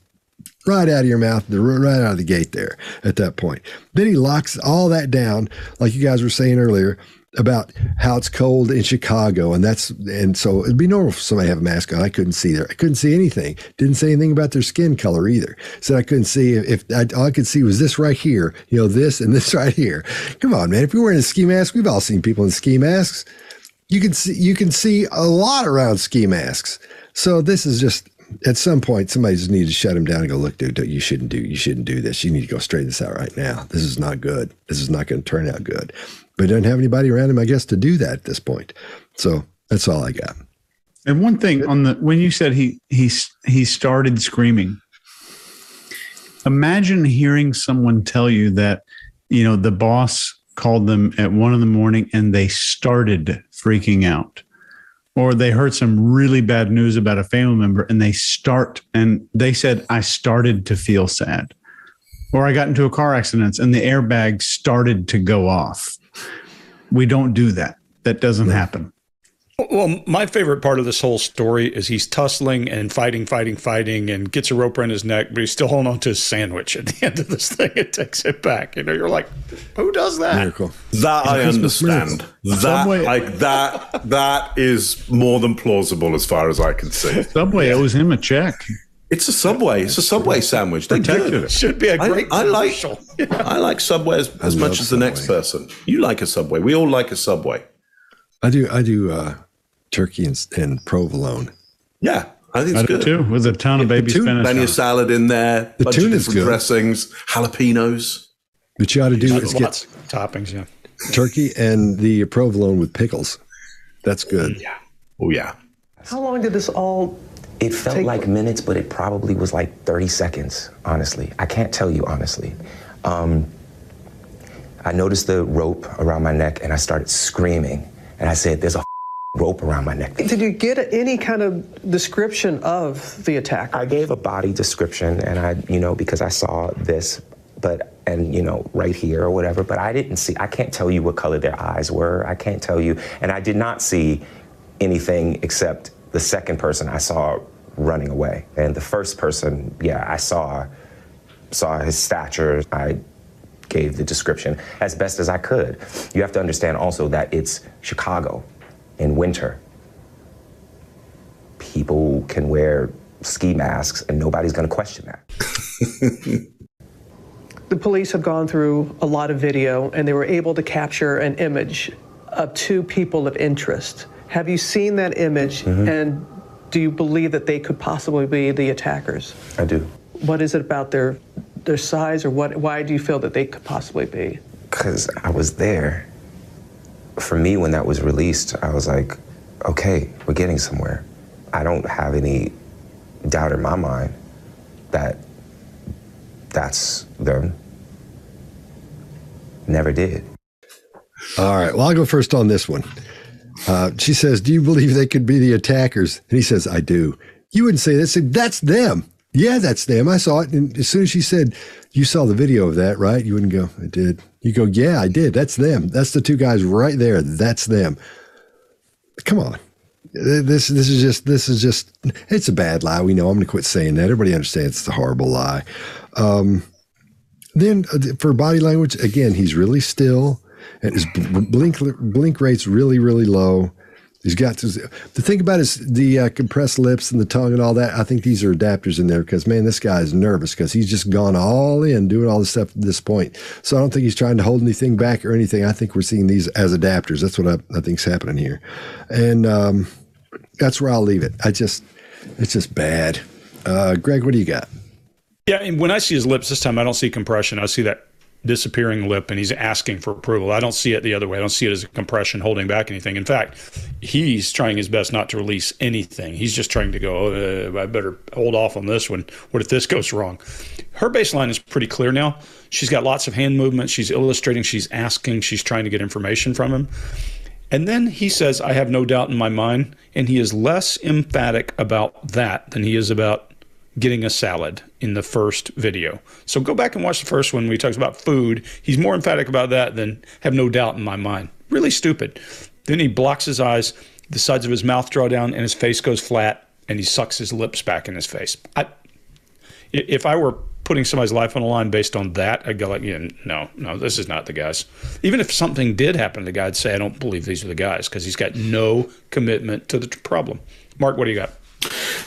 right out of your mouth, right out of the gate there at that point. Then he locks all that down, like you guys were saying earlier about how it's cold in Chicago, and that's and so it'd be normal for somebody to have a mask on. I couldn't see there. I couldn't see anything. Didn't say anything about their skin color either. Said I couldn't see if, I, all I could see was this right here, you know, this and this right here. Come on, man! If you're wearing a ski mask, we've all seen people in ski masks. You can see you can see a lot around ski masks. So this is just at some point, somebody just needed to shut him down and go, look, dude, you shouldn't do, you shouldn't do this. You need to go straighten this out right now. This is not good. This is not going to turn out good. But he doesn't have anybody around him, I guess, to do that at this point. So that's all I got. And one thing on the when you said he he he started screaming, imagine hearing someone tell you that you know the boss called them at one in the morning and they started freaking out or they heard some really bad news about a family member and they start and they said i started to feel sad or i got into a car accident and the airbag started to go off. We don't do that. That doesn't happen well, my favorite part of this whole story is he's tussling and fighting, fighting, fighting, and gets a rope around his neck, but he's still holding on to his sandwich. At the end of this thing, it takes it back. You know, you're like, who does that? Miracle. That I understand. That Subway. like that that is more than plausible as far as I can see. Subway owes him a check. It's a Subway. It's a Subway sandwich. They Protected it. Should be a great I, I like, I like Subway as, as much as the next person. You like a Subway. We all like a Subway. I do. I do. Uh, turkey and, and provolone. Yeah, I think it's I good too. With a ton of baby tuna, spinach, plenty salad in there. The tuna is good. Dressings, jalapenos. What you ought to do is get toppings. Yeah, turkey and the provolone with pickles. That's good. Yeah. Oh yeah. How long did this all? It felt take? like minutes, but it probably was like 30 seconds. Honestly, I can't tell you honestly. Um, I noticed the rope around my neck, and I started screaming. And I said, "There's a rope around my neck. Did you get any kind of description of the attack? I gave a body description, and I, you know, because I saw this, but and you know, right here or whatever. But I didn't see. I can't tell you what color their eyes were. I can't tell you, and I did not see anything except the second person I saw running away, and the first person, yeah, I saw saw his stature. I gave the description as best as I could. You have to understand also that it's Chicago in winter. People can wear ski masks and nobody's going to question that. the police have gone through a lot of video and they were able to capture an image of two people of interest. Have you seen that image mm-hmm. and do you believe that they could possibly be the attackers? I do. What is it about their their size or what why do you feel that they could possibly be? Cuz I was there for me, when that was released, I was like, okay, we're getting somewhere. I don't have any doubt in my mind that that's them. Never did. All right. Well, I'll go first on this one. Uh, she says, Do you believe they could be the attackers? And he says, I do. You wouldn't say that. That's them. Yeah, that's them. I saw it. And as soon as she said, You saw the video of that, right? You wouldn't go, I did. You go, Yeah, I did. That's them. That's the two guys right there. That's them. Come on. This this is just this is just it's a bad lie. We know. I'm going to quit saying that. Everybody understands it's a horrible lie. Um, then uh, for body language, again, he's really still, and his blink blink rate's really really low. He's got to, the thing about is the uh, compressed lips and the tongue and all that. I think these are adapters in there because man, this guy is nervous because he's just gone all in doing all this stuff at this point. So I don't think he's trying to hold anything back or anything. I think we're seeing these as adapters. That's what I, I think's happening here, and um, that's where I'll leave it. I just, it's just bad. Uh, Greg, what do you got? Yeah, and when I see his lips this time, I don't see compression. I see that disappearing lip and he's asking for approval. I don't see it the other way. I don't see it as a compression holding back anything. In fact, he's trying his best not to release anything. He's just trying to go, oh, uh, I better hold off on this one. What if this goes wrong? Her baseline is pretty clear now. She's got lots of hand movement. She's illustrating, she's asking, she's trying to get information from him. And then he says, I have no doubt in my mind. And he is less emphatic about that than he is about getting a salad in the first video. So go back and watch the first one. when We talked about food. He's more emphatic about that than have no doubt in my mind. Really stupid. Then he blocks his eyes, the sides of his mouth draw down, and his face goes flat, and he sucks his lips back in his face. I, if I were putting somebody's life on the line based on that, I'd go like, yeah, no, no, this is not the guys. Even if something did happen to the guy, I'd say I don't believe these are the guys because he's got no commitment to the problem. Mark, what do you got?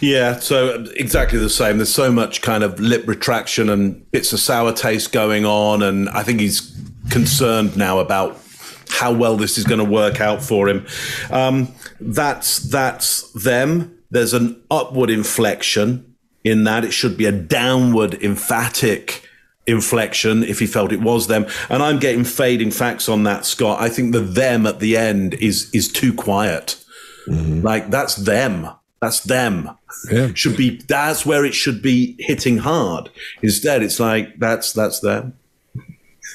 Yeah, so exactly the same. There's so much kind of lip retraction and bits of sour taste going on, and I think he's concerned now about how well this is going to work out for him. Um, that's that's them. There's an upward inflection in that. It should be a downward emphatic inflection if he felt it was them. And I'm getting fading facts on that, Scott. I think the them at the end is is too quiet. Mm-hmm. Like that's them. That's them. Yeah. Should be that's where it should be hitting hard. Instead, it's like that's that's them.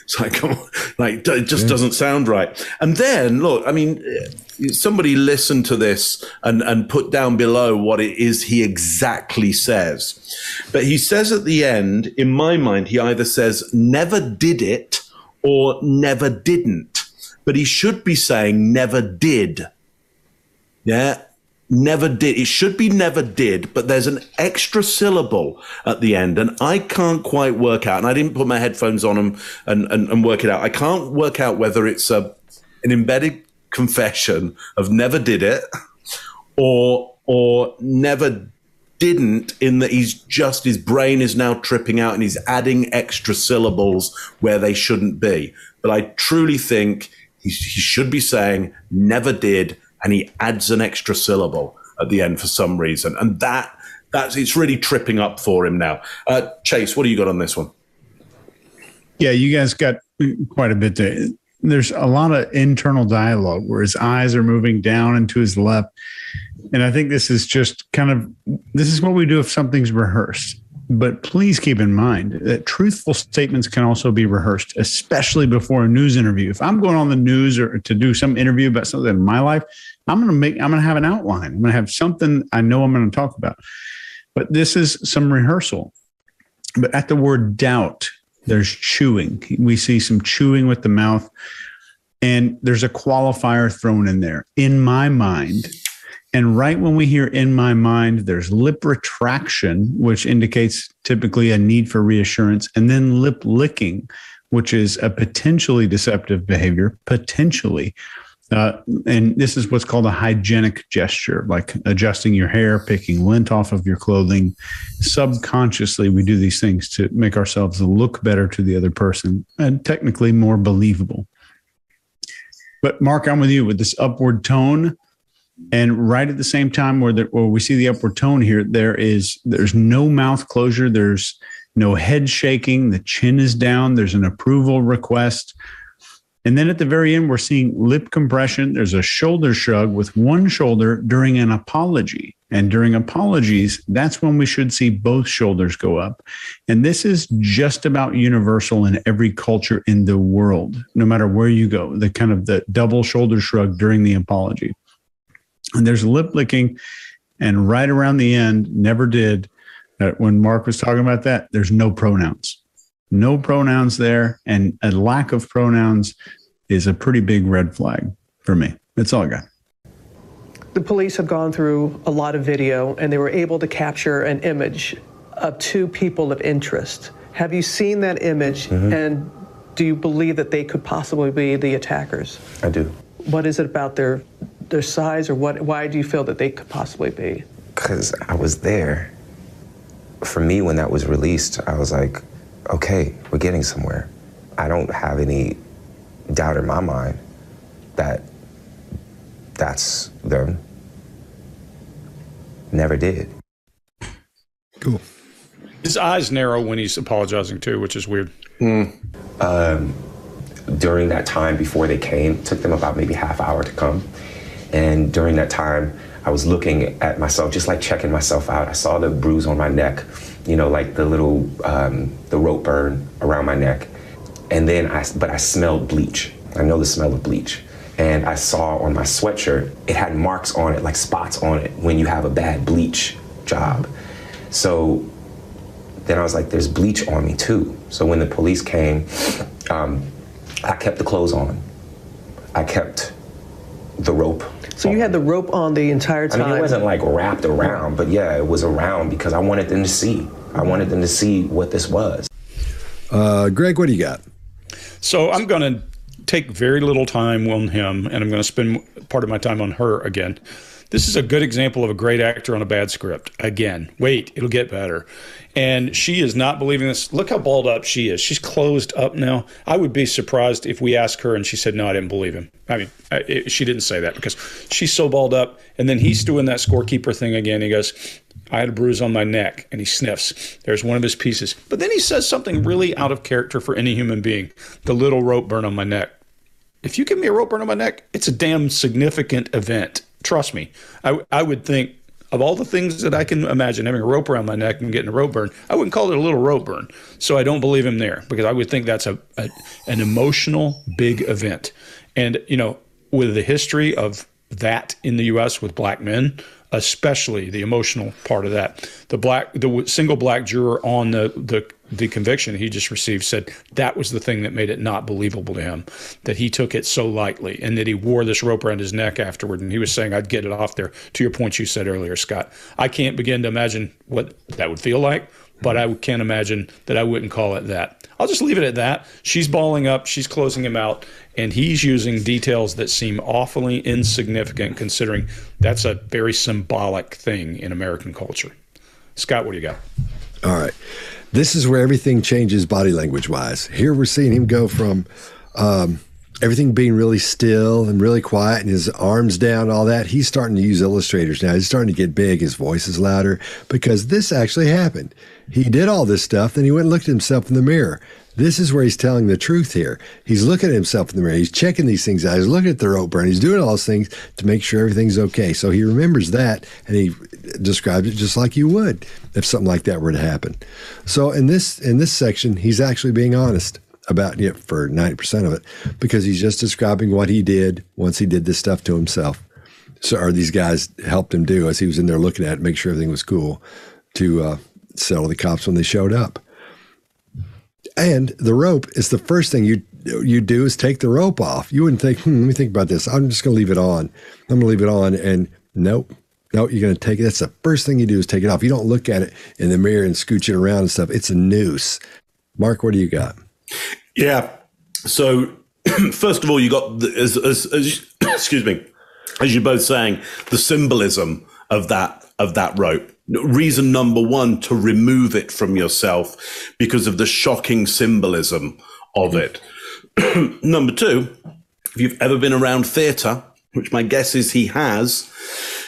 It's like, come on, like it just yeah. doesn't sound right. And then look, I mean, eh, somebody listen to this and and put down below what it is he exactly says. But he says at the end, in my mind, he either says never did it or never didn't. But he should be saying never did. Yeah never did. It should be never did, but there's an extra syllable at the end, and I can't quite work out. And I didn't put my headphones on them and, and, and work it out. I can't work out whether it's a an embedded confession of never did it, or or never didn't. In that he's just his brain is now tripping out and he's adding extra syllables where they shouldn't be. But I truly think he, he should be saying never did and he adds an extra syllable at the end for some reason, and that that's it's really tripping up for him now. Uh, Chase, what do you got on this one? Yeah, you guys got quite a bit there. There's a lot of internal dialogue where his eyes are moving down and to his left. And I think this is just kind of this is what we do if something's rehearsed. But please keep in mind that truthful statements can also be rehearsed, especially before a news interview. If I'm going on the news or to do some interview about something in my life, I'm going to make, I'm going to have an outline. I'm going to have something I know I'm going to talk about. But this is some rehearsal. But at the word doubt, there's chewing. We see some chewing with the mouth. And there's a qualifier thrown in there. In my mind, and right when we hear in my mind, there's lip retraction, which indicates typically a need for reassurance, and then lip licking, which is a potentially deceptive behavior, potentially. Uh, and this is what's called a hygienic gesture, like adjusting your hair, picking lint off of your clothing. Subconsciously, we do these things to make ourselves look better to the other person and technically more believable. But Mark, I'm with you with this upward tone. And right at the same time where, the, where we see the upward tone here, there is there's no mouth closure, there's no head shaking, the chin is down, there's an approval request. And then at the very end, we're seeing lip compression. There's a shoulder shrug with one shoulder during an apology. And during apologies, that's when we should see both shoulders go up. And this is just about universal in every culture in the world, no matter where you go, the kind of the double shoulder shrug during the apology. And there's lip licking. And right around the end, never did. Uh, when Mark was talking about that, there's no pronouns, no pronouns there, and a lack of pronouns is a pretty big red flag for me. That's all I got. The police have gone through a lot of video and they were able to capture an image of two people of interest. Have you seen that image mm-hmm. and do you believe that they could possibly be the attackers? I do. What is it about their their size or what why do you feel that they could possibly be? Cuz I was there. For me when that was released, I was like, okay, we're getting somewhere. I don't have any doubt in my mind that that's them. Never did. Cool. His eyes narrow when he's apologizing too, which is weird. Mm. Um, during that time before they came, took them about maybe half hour to come. And during that time, I was looking at myself, just like checking myself out. I saw the bruise on my neck, you know, like the little um, the rope burn around my neck. And then I, but I smelled bleach. I know the smell of bleach and I saw on my sweatshirt it had marks on it, like spots on it, when you have a bad bleach job. So then I was like, there's bleach on me too. So when the police came, um, I kept the clothes on. I kept the rope. So you had the rope on the entire time? I mean, it wasn't like wrapped around, but yeah, it was around because I wanted them to see. I wanted them to see what this was. Uh, Greg, what do you got? So I'm going to take very little time on him, and I'm going to spend part of my time on her again. This is a good example of a great actor on a bad script. Again, wait, it'll get better. And she is not believing this. Look how balled up she is. She's closed up now. I would be surprised if we asked her and she said, No, I didn't believe him. I mean, it, she didn't say that because she's so balled up. And then he's doing that scorekeeper thing again. He goes, I had a bruise on my neck, and he sniffs. There's one of his pieces. But then he says something really out of character for any human being the little rope burn on my neck. If you give me a rope burn on my neck, it's a damn significant event. Trust me. I, I would think of all the things that I can imagine having a rope around my neck and getting a rope burn, I wouldn't call it a little rope burn. So I don't believe him there because I would think that's a, a an emotional big event. And you know, with the history of that in the U.S. with black men, especially the emotional part of that. The black, the single black juror on the the the conviction he just received said that was the thing that made it not believable to him that he took it so lightly and that he wore this rope around his neck afterward. And he was saying I'd get it off there. To your point you said earlier Scott I can't begin to imagine what that would feel like but I can't imagine that I wouldn't call it that. I'll just leave it at that. She's balling up. She's closing him out and he's using details that seem awfully insignificant considering that's a very symbolic thing in American culture. Scott, what do you got? All right. This is where everything changes body language wise. Here we're seeing him go from um, everything being really still and really quiet and his arms down, all that. He's starting to use illustrators now. He's starting to get big. His voice is louder because this actually happened. He did all this stuff, then he went and looked at himself in the mirror. This is where he's telling the truth here. He's looking at himself in the mirror. He's checking these things out. He's looking at the rope burn. He's doing all those things to make sure everything's okay. So he remembers that and he describes it just like you would if something like that were to happen. So in this in this section, he's actually being honest about it for 90% of it because he's just describing what he did once he did this stuff to himself. So, or these guys helped him do as he was in there looking at it, make sure everything was cool to uh, settle the cops when they showed up. And the rope is the first thing you you do is take the rope off. You wouldn't think, hmm, let me think about this. I'm just going to leave it on. I'm going to leave it on. And nope, no, you're going to take it. That's the first thing you do is take it off. You don't look at it in the mirror and scooch it around and stuff. It's a noose. Mark, what do you got? Yeah. So, first of all, you got, the, as, as, as, excuse me, as you're both saying, the symbolism of that, of that rope. Reason number one to remove it from yourself because of the shocking symbolism of mm. it. number two, if you've ever been around theatre, which my guess is he has,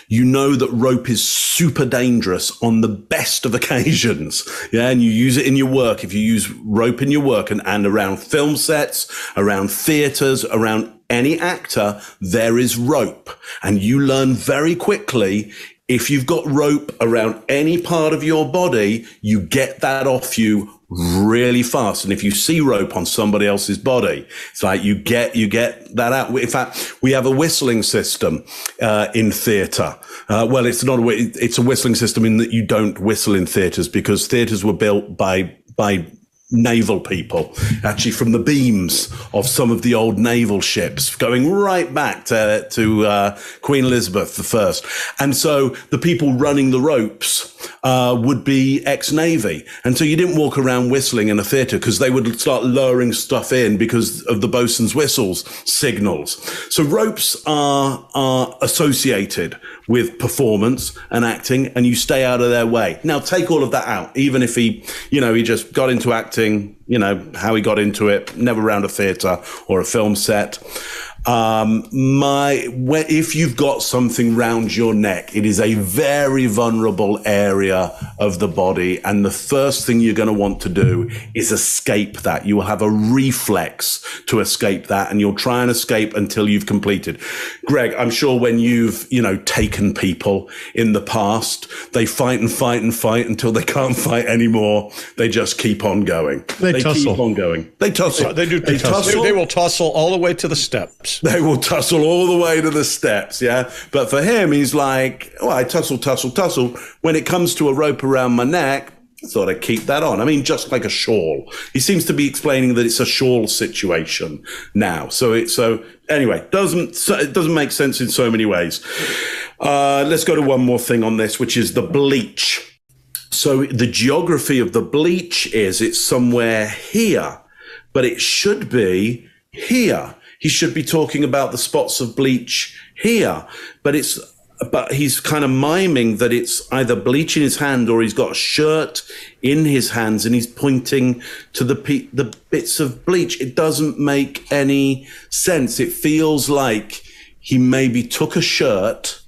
you know that rope is super dangerous on the best of occasions. Yeah. And you use it in your work. If you use rope in your work and, and around film sets, around theaters, around any actor, there is rope. And you learn very quickly if you've got rope around any part of your body, you get that off you really fast. And if you see rope on somebody else's body, it's like you get you get that out. In fact, we have a whistling system uh, in theatre. Uh, well, it's not a it's a whistling system in that you don't whistle in theatres because theatres were built by by naval people, actually from the beams of some of the old naval ships, going right back to, to uh, Queen Elizabeth I. And so the people running the ropes uh, would be ex-Navy. And so you didn't walk around whistling in a theatre because they would start lowering stuff in because of the bosun's whistles signals. So ropes are, are associated with performance and acting and you stay out of their way. Now take all of that out, even if he, you know, he just got into acting, you know, how he got into it, never around a theatre or a film set. Um, my, if you've got something round your neck, it is a very vulnerable area of the body. And the first thing you're going to want to do is escape that. You will have a reflex to escape that and you'll try and escape until you've completed. Greg, I'm sure when you've, you know, taken people in the past, they fight and fight and fight until they can't fight anymore. They just keep on going. They, they keep on going. They tussle. They, do. They, they tussle. They, they will tussle all the way to the steps. They will tussle all the way to the steps, yeah. But for him, he's like, well, I tussle, tussle, tussle. When it comes to a rope around my neck, I thought I'd keep that on. I mean, just like a shawl. He seems to be explaining that it's a shawl situation now. So it, so anyway, doesn't, it doesn't make sense in so many ways. Uh, let's go to one more thing on this, which is the bleach. So the geography of the bleach is it's somewhere here, but it should be here he should be talking about the spots of bleach here, but it's but he's kind of miming that it's either bleach in his hand or he's got a shirt in his hands and he's pointing to the pe- the bits of bleach. It doesn't make any sense. It feels like he maybe took a shirt,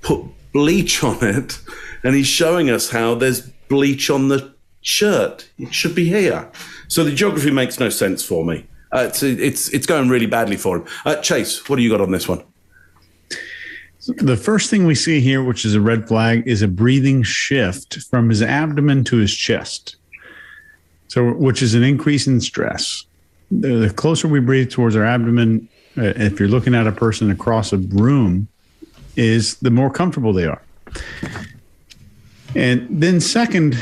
put bleach on it, and he's showing us how there's bleach on the shirt. It should be here. So the geography makes no sense for me. Uh, it's, it's it's going really badly for him. Uh, Chase, what do you got on this one? The first thing we see here, which is a red flag, is a breathing shift from his abdomen to his chest. So, which is an increase in stress. The, the closer we breathe towards our abdomen, uh, if you're looking at a person across a room, is the more comfortable they are. And then, second,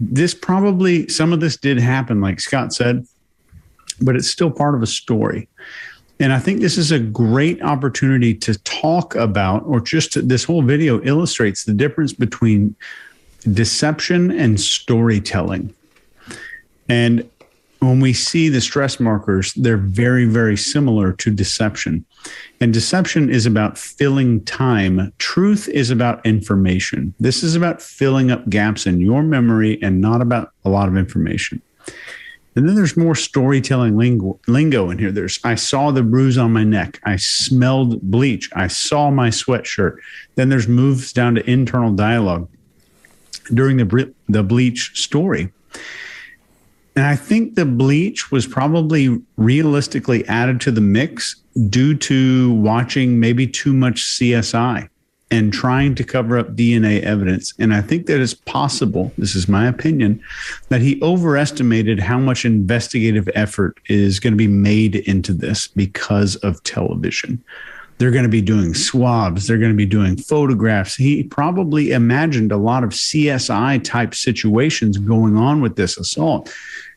this probably some of this did happen, like Scott said, but it's still part of a story. And I think this is a great opportunity to talk about, or just to, this whole video illustrates the difference between deception and storytelling. And when we see the stress markers, they're very, very similar to deception. And deception is about filling time. Truth is about information. This is about filling up gaps in your memory and not about a lot of information. And then there's more storytelling lingo, lingo in here. There's I saw the bruise on my neck. I smelled bleach. I saw my sweatshirt. Then there's moves down to internal dialogue during the the bleach story. And I think the bleach was probably realistically added to the mix due to watching maybe too much CSI and trying to cover up DNA evidence. And I think that it's possible, this is my opinion, that he overestimated how much investigative effort is going to be made into this because of television. They're going to be doing swabs, they're going to be doing photographs. He probably imagined a lot of CSI type situations going on with this assault.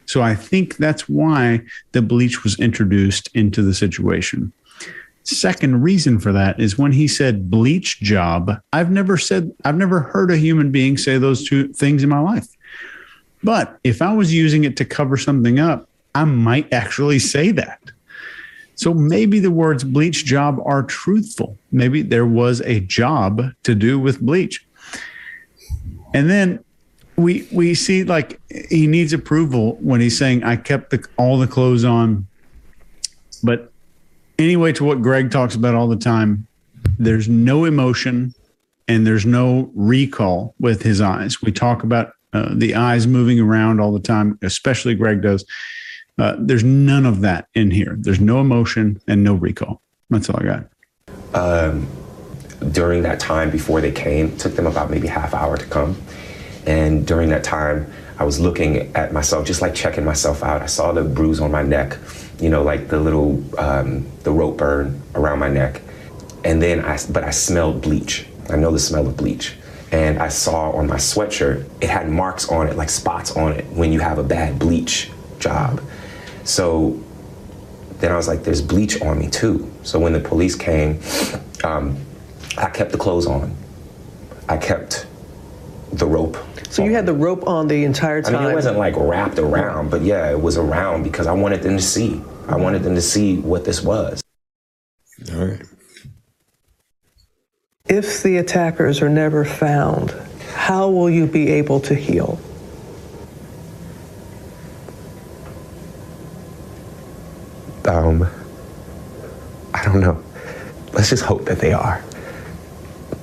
So I think that's why the bleach was introduced into the situation. Second reason for that is when he said bleach job, I've never said, I've never heard a human being say those two things in my life. But if I was using it to cover something up, I might actually say that. So maybe the words bleach job are truthful. Maybe there was a job to do with bleach. And then we we see like he needs approval when he's saying I kept the, all the clothes on, but anyway to what Greg talks about all the time, there's no emotion and there's no recall with his eyes. We talk about uh, the eyes moving around all the time, especially Greg does. Uh, there's none of that in here. There's no emotion and no recall. That's all I got. Um, during that time before they came, took them about maybe half hour to come. And during that time, I was looking at myself, just like checking myself out. I saw the bruise on my neck, you know, like the little um, the rope burn around my neck, and then I but I smelled bleach. I know the smell of bleach, and I saw on my sweatshirt it had marks on it, like spots on it, when you have a bad bleach job. So then I was like, there's bleach on me too. So when the police came, um, I kept the clothes on. I kept the rope. So you had the rope on the entire time. I mean, it wasn't like wrapped around, but yeah, it was around because I wanted them to see. I wanted them to see what this was. All right. If the attackers are never found, how will you be able to heal? Um, I don't know. Let's just hope that they are.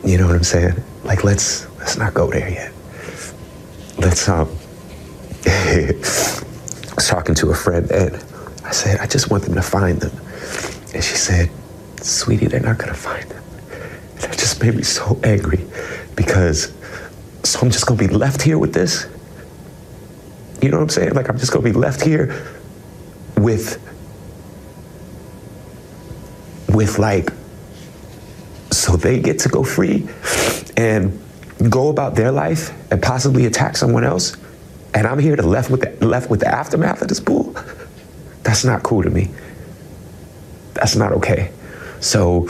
You know what I'm saying? Like let's let's not go there yet. Let's um I was talking to a friend and I said, I just want them to find them. And she said, Sweetie, they're not gonna find them. And that just made me so angry because so I'm just gonna be left here with this. You know what I'm saying? Like I'm just gonna be left here with with like so they get to go free and go about their life and possibly attack someone else and i'm here to left with the, left with the aftermath of this bull that's not cool to me. That's not okay. So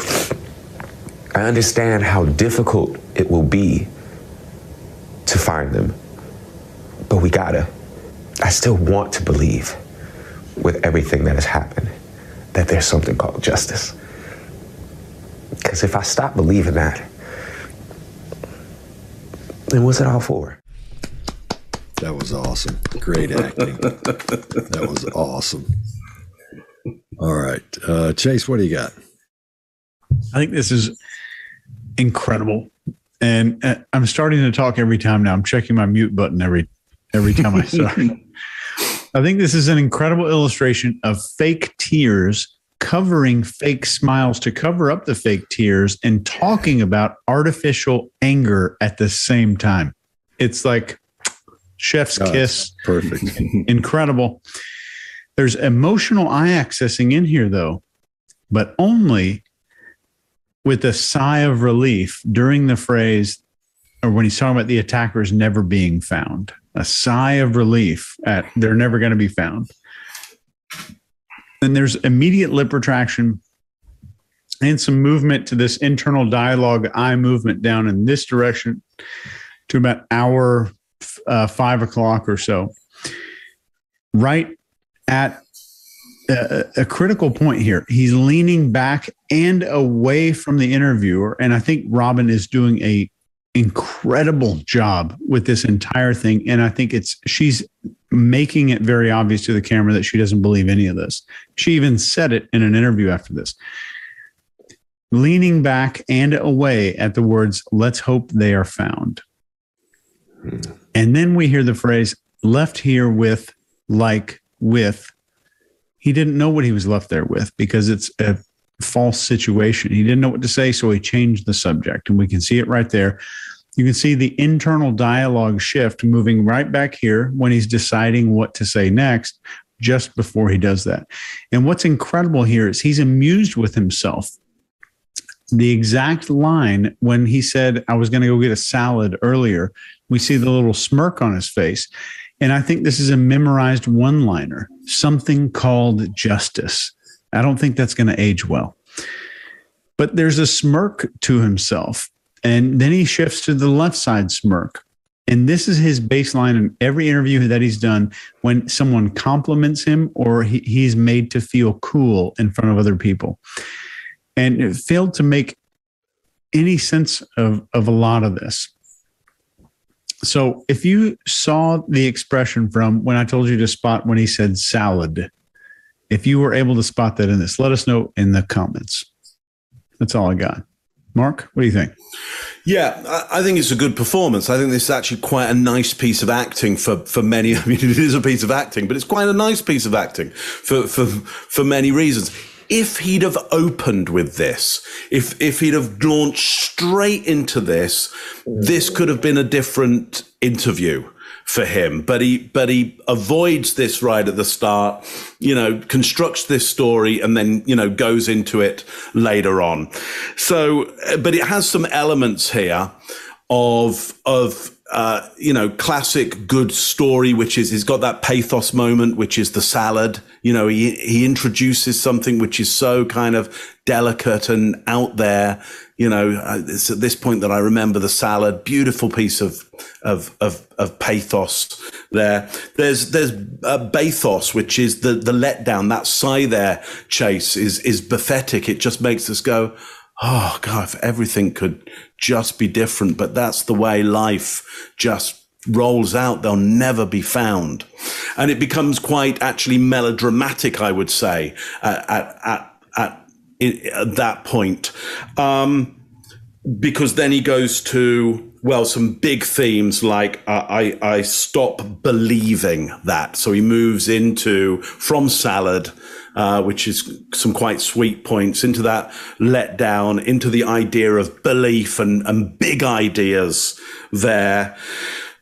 i understand how difficult it will be to find them. But we gotta. I still want to believe with everything that has happened that there's something called justice. Because if I stop believing that, then what's it all for? That was awesome. Great acting. that was awesome. All right. Uh, Chase, what do you got? I think this is incredible. And uh, I'm starting to talk every time now. I'm checking my mute button every every time I start. I think this is an incredible illustration of fake tears covering fake smiles to cover up the fake tears and talking about artificial anger at the same time. It's like chef's oh, kiss. Perfect. Incredible. There's emotional eye accessing in here, though, but only with a sigh of relief during the phrase, or when he's talking about the attackers never being found. A sigh of relief at they're never going to be found. Then there's immediate lip retraction and some movement to this internal dialogue eye movement down in this direction to about hour uh, five o'clock or so. Right at a, a, critical point here, he's leaning back and away from the interviewer, and I think Robin is doing a incredible job with this entire thing. And I think it's she's making it very obvious to the camera that she doesn't believe any of this. She even said it in an interview after this. Leaning back and away at the words, let's hope they are found. And then we hear the phrase, left here with, like, with. He didn't know what he was left there with because it's a false situation. He didn't know what to say, so he changed the subject. And we can see it right there. You can see the internal dialogue shift moving right back here when he's deciding what to say next, just before he does that. And what's incredible here is he's amused with himself. The exact line when he said, I was going to go get a salad earlier, we see the little smirk on his face. And I think this is a memorized one liner, something called justice. I don't think that's going to age well. But there's a smirk to himself. And then he shifts to the left side smirk. And this is his baseline in every interview that he's done when someone compliments him or he, he's made to feel cool in front of other people. And it failed to make any sense of, of a lot of this. So if you saw the expression from when I told you to spot when he said salad, if you were able to spot that in this, let us know in the comments. That's all I got. Mark, what do you think? Yeah, I, think it's a good performance. I think this is actually quite a nice piece of acting for, for many. I mean, it is a piece of acting, but it's quite a nice piece of acting for, for, for many reasons. If he'd have opened with this, if, if he'd have launched straight into this, this could have been a different interview for him. But he but he avoids this right at the start, you know, constructs this story and then, you know, goes into it later on. So but it has some elements here of of uh, you know, classic good story, which is he's got that pathos moment, which is the salad. You know, he he introduces something which is so kind of delicate and out there. You know, uh, it's at this point that I remember the salad. Beautiful piece of of of, of pathos there. There's there's uh, bathos, which is the the letdown. That sigh there, Chase is is pathetic. It just makes us go oh God, if everything could just be different, but that's the way life just rolls out. They'll never be found. And it becomes quite actually melodramatic, I would say, at, at, at, at, at that point. Um, because then he goes to well some big themes like uh, I I stop believing that so he moves into from salad uh, which is some quite sweet points, into that letdown, into the idea of belief and, and big ideas there.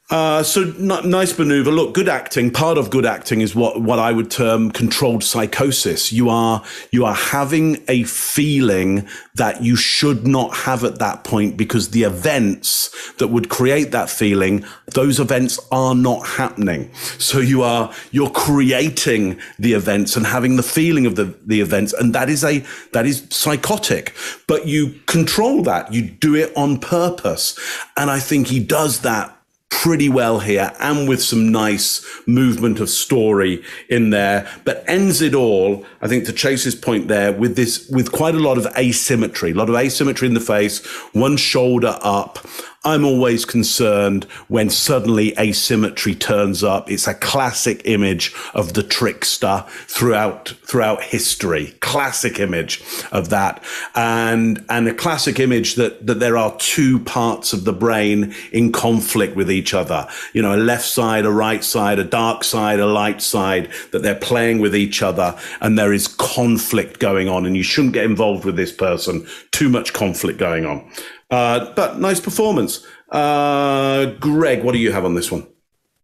Uh, so n- nice maneuver. Look, good acting. Part of good acting is what, what I would term controlled psychosis. You are, you are having a feeling that you should not have at that point because the events that would create that feeling, those events are not happening. So you are, you're creating the events and having the feeling of the, the events. And that is a, that is psychotic, but you control that. You do it on purpose. And I think he does that pretty well here and with some nice movement of story in there, but ends it all, I think to Chase's point there, with this, with quite a lot of asymmetry, a lot of asymmetry in the face, one shoulder up. I'm always concerned when suddenly asymmetry turns up. It's a classic image of the trickster throughout throughout history. Classic image of that, and and a classic image that that there are two parts of the brain in conflict with each other. You know, a left side, a right side, a dark side, a light side. That they're playing with each other, and there is conflict going on, and you shouldn't get involved with this person. Too much conflict going on. Uh, but nice performance. Uh, Greg, what do you have on this one?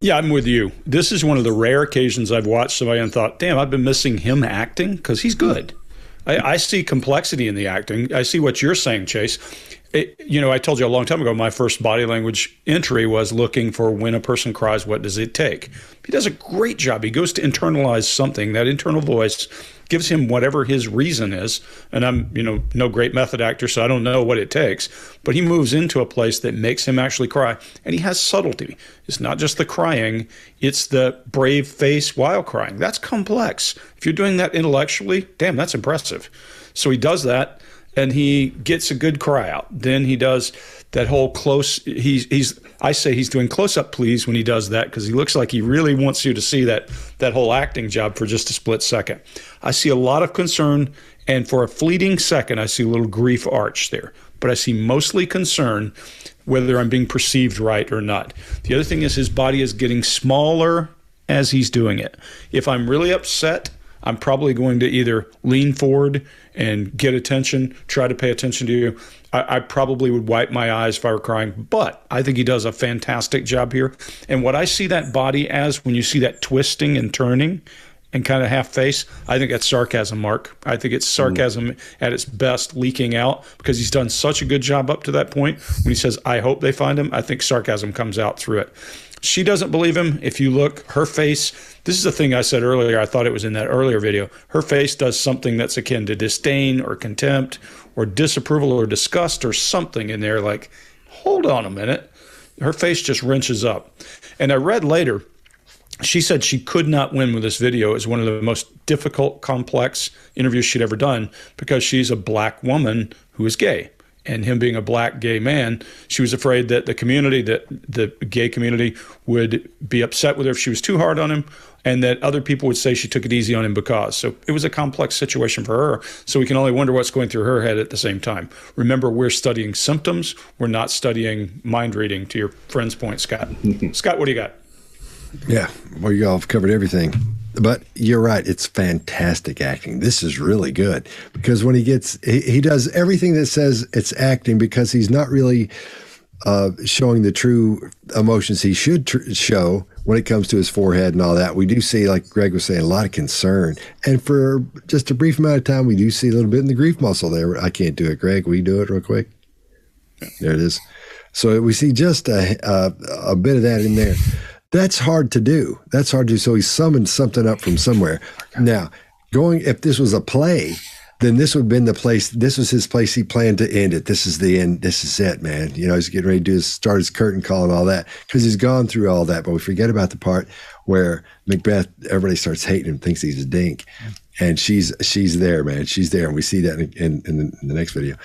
Yeah, I'm with you. This is one of the rare occasions I've watched somebody and thought, damn, I've been missing him acting because he's good. I, I, see complexity in the acting. I see what you're saying, Chase. It, you know, I told you a long time ago, my first body language entry was looking for when a person cries, what does it take? He does a great job. He goes to internalize something, that internal voice gives him whatever his reason is. And I'm, you know, no great method actor, so I don't know what it takes. But he moves into a place that makes him actually cry. And he has subtlety. It's not just the crying, it's the brave face while crying. That's complex. If you're doing that intellectually, damn, that's impressive. So he does that and he gets a good cry out. Then he does that whole close. He's he's. I say he's doing close up please when he does that because he looks like he really wants you to see that that whole acting job for just a split second. I see a lot of concern, and for a fleeting second, I see a little grief arch there. But I see mostly concern whether I'm being perceived right or not. The other thing is his body is getting smaller as he's doing it. If I'm really upset I'm probably going to either lean forward and get attention, try to pay attention to you. I, I, probably would wipe my eyes if I were crying, but I think he does a fantastic job here. And what I see that body as when you see that twisting and turning and kind of half face, I think that's sarcasm, Mark. I think it's sarcasm mm. at its best leaking out because he's done such a good job up to that point. When he says, I hope they find him, I think sarcasm comes out through it. She doesn't believe him. If you look, her face, this is the thing I said earlier. I thought it was in that earlier video. Her face does something that's akin to disdain or contempt or disapproval or disgust or something in there like, hold on a minute. Her face just wrenches up. And I read later, she said she could not win with this video. It was one of the most difficult, complex interviews she'd ever done because she's a black woman who is gay and him being a black gay man, she was afraid that the community, that the gay community, would be upset with her if she was too hard on him, and that other people would say she took it easy on him because. So it was a complex situation for her. So we can only wonder what's going through her head at the same time. Remember, we're studying symptoms. We're not studying mind reading. To your friend's point, Scott. Scott, what do you got? Yeah, well, you all have covered everything. But you're right. It's fantastic acting. This is really good because when he gets, he, he does everything that says it's acting because he's not really uh, showing the true emotions he should tr- show when it comes to his forehead and all that. We do see, like Greg was saying, a lot of concern. And for just a brief amount of time, we do see a little bit in the grief muscle there. I can't do it. Greg, will you do it real quick? There it is. So we see just a, a, a bit of that in there. That's hard to do. That's hard to do. So he summoned something up from somewhere. Now, going, if this was a play, then this would have been the place. This was his place. He planned to end it. This is the end. This is it, man. You know, he's getting ready to do his, start his curtain call and all that because he's gone through all that. But we forget about the part where Macbeth, everybody starts hating him, thinks he's a dink, and she's she's there, man. She's there, and we see that in, in, in, the, in the next video.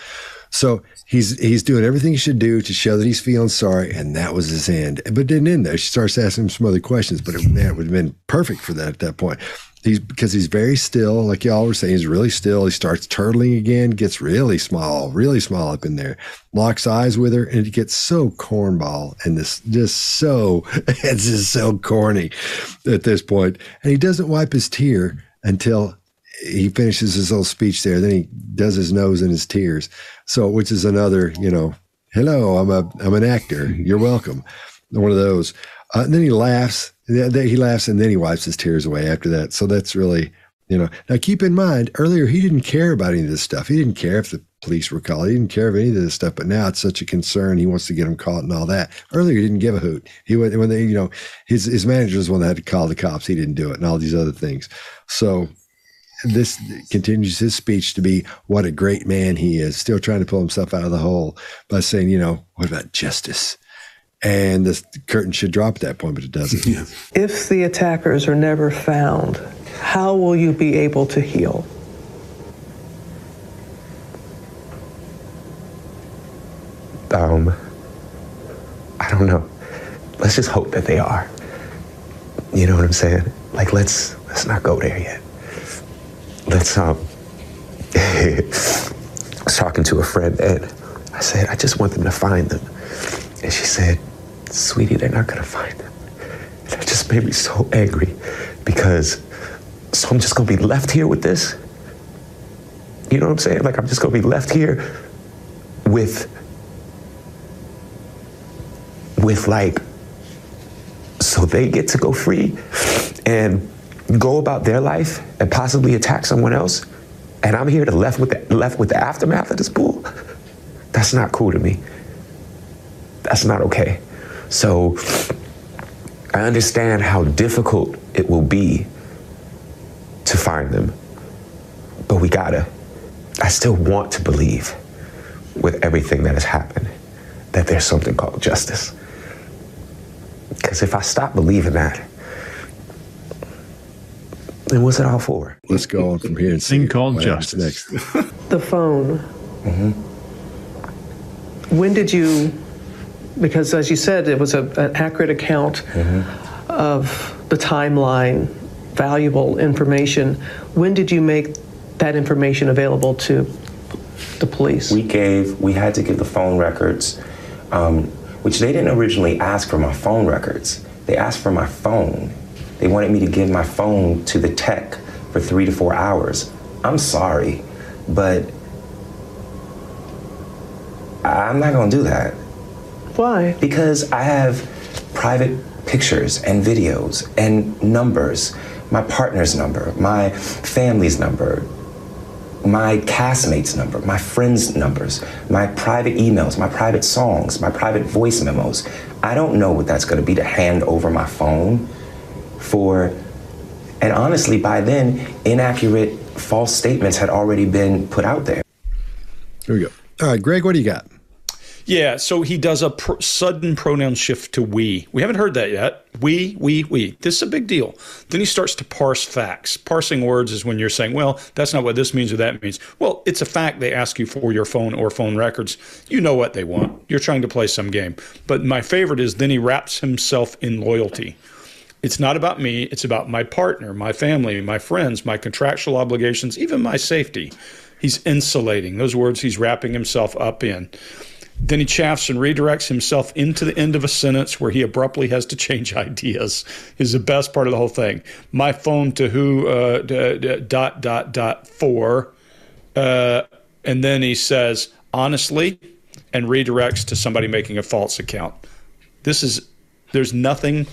So he's he's doing everything he should do to show that he's feeling sorry, and that was his end. But it didn't end there. She starts asking him some other questions, but it, man, it would have been perfect for that at that point. He's because he's very still, like y'all were saying, he's really still. He starts turtling again, gets really small, really small up in there, locks eyes with her, and it gets so cornball and this just so it's just so corny at this point. And he doesn't wipe his tear until he finishes his little speech there. Then he does his nose and his tears. So, which is another, you know, hello, I'm a I'm an actor. You're welcome. One of those. Uh, and then he laughs. He laughs and then he wipes his tears away after that. So that's really, you know. Now keep in mind, earlier he didn't care about any of this stuff. He didn't care if the police were called. He didn't care of any of this stuff. But now it's such a concern. He wants to get them caught and all that. Earlier he didn't give a hoot. He went when they, you know, his his manager was one that had to call the cops. He didn't do it and all these other things. So this continues his speech to be what a great man he is, still trying to pull himself out of the hole by saying, you know, what about justice? And the curtain should drop at that point, but it doesn't. Yeah. If the attackers are never found, how will you be able to heal? Um, I don't know. Let's just hope that they are. You know what I'm saying? Like let's let's not go there yet let's um I was talking to a friend and I said, I just want them to find them. And she said, Sweetie, they're not gonna find them. And that just made me so angry because so I'm just gonna be left here with this. You know what I'm saying? Like I'm just gonna be left here with with like so they get to go free and go about their life and possibly attack someone else, and I'm here to left with the, left with the aftermath of this bull. That's not cool to me. That's not okay. So I understand how difficult it will be to find them, but we gotta. I still want to believe with everything that has happened that there's something called justice. Because if I stop believing that, and what's it all for? Let's go on from here and see. Thing called justice. Next. the phone. Mm-hmm. When did you? Because as you said, it was a, an accurate account mm-hmm. of the timeline, valuable information. When did you make that information available to the police? We gave. We had to give the phone records, um, which they didn't originally ask for my phone records. They asked for my phone they wanted me to give my phone to the tech for three to four hours. I'm sorry, but I'm not gonna do that. Why? Because I have private pictures and videos and numbers my partner's number, my family's number, my castmates' number, my friends' numbers, my private emails, my private songs, my private voice memos. I don't know what that's going to be to hand over my phone for, and honestly, by then, inaccurate, false statements had already been put out there. Here we go. All right, Greg, what do you got? Yeah, so he does a pr- sudden pronoun shift to we. We haven't heard that yet. We, we, we. This is a big deal. Then he starts to parse facts. Parsing words is when you're saying, well, that's not what this means or that means. Well, it's a fact they ask you for your phone or phone records. You know what they want. You're trying to play some game. But my favorite is then he wraps himself in loyalty. It's not about me, it's about my partner, my family, my friends, my contractual obligations, even my safety. He's insulating those words he's wrapping himself up in. Then he chaffs and redirects himself into the end of a sentence where he abruptly has to change ideas. Is the best part of the whole thing. My phone to who uh, d- d- dot dot dot four, uh, and then he says, honestly, and redirects to somebody making a false account. This is there's nothing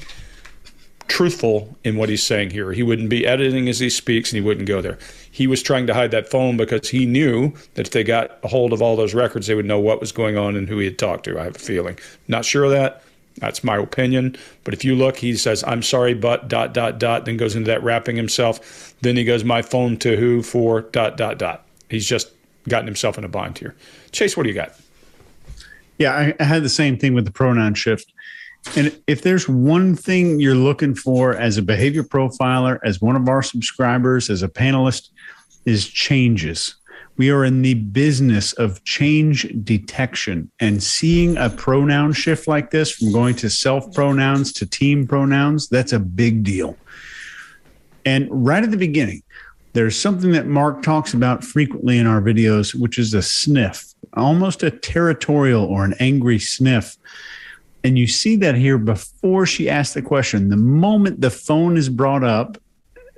truthful in what he's saying here. He wouldn't be editing as he speaks and he wouldn't go there. He was trying to hide that phone because he knew that if they got a hold of all those records, they would know what was going on and who he had talked to. I have a feeling. Not sure of that. That's my opinion. But if you look, he says, I'm sorry, but dot, dot, dot, then goes into that wrapping himself. Then he goes, my phone to who for dot, dot, dot. He's just gotten himself in a bind here. Chase, what do you got? Yeah, I, had the same thing with the pronoun shift. And if there's one thing you're looking for as a behavior profiler, as one of our subscribers, as a panelist, is changes. We are in the business of change detection and seeing a pronoun shift like this from going to self pronouns to team pronouns, that's a big deal. And right at the beginning, there's something that Mark talks about frequently in our videos, which is a sniff, almost a territorial or an angry sniff. And you see that here before she asks the question. The moment the phone is brought up,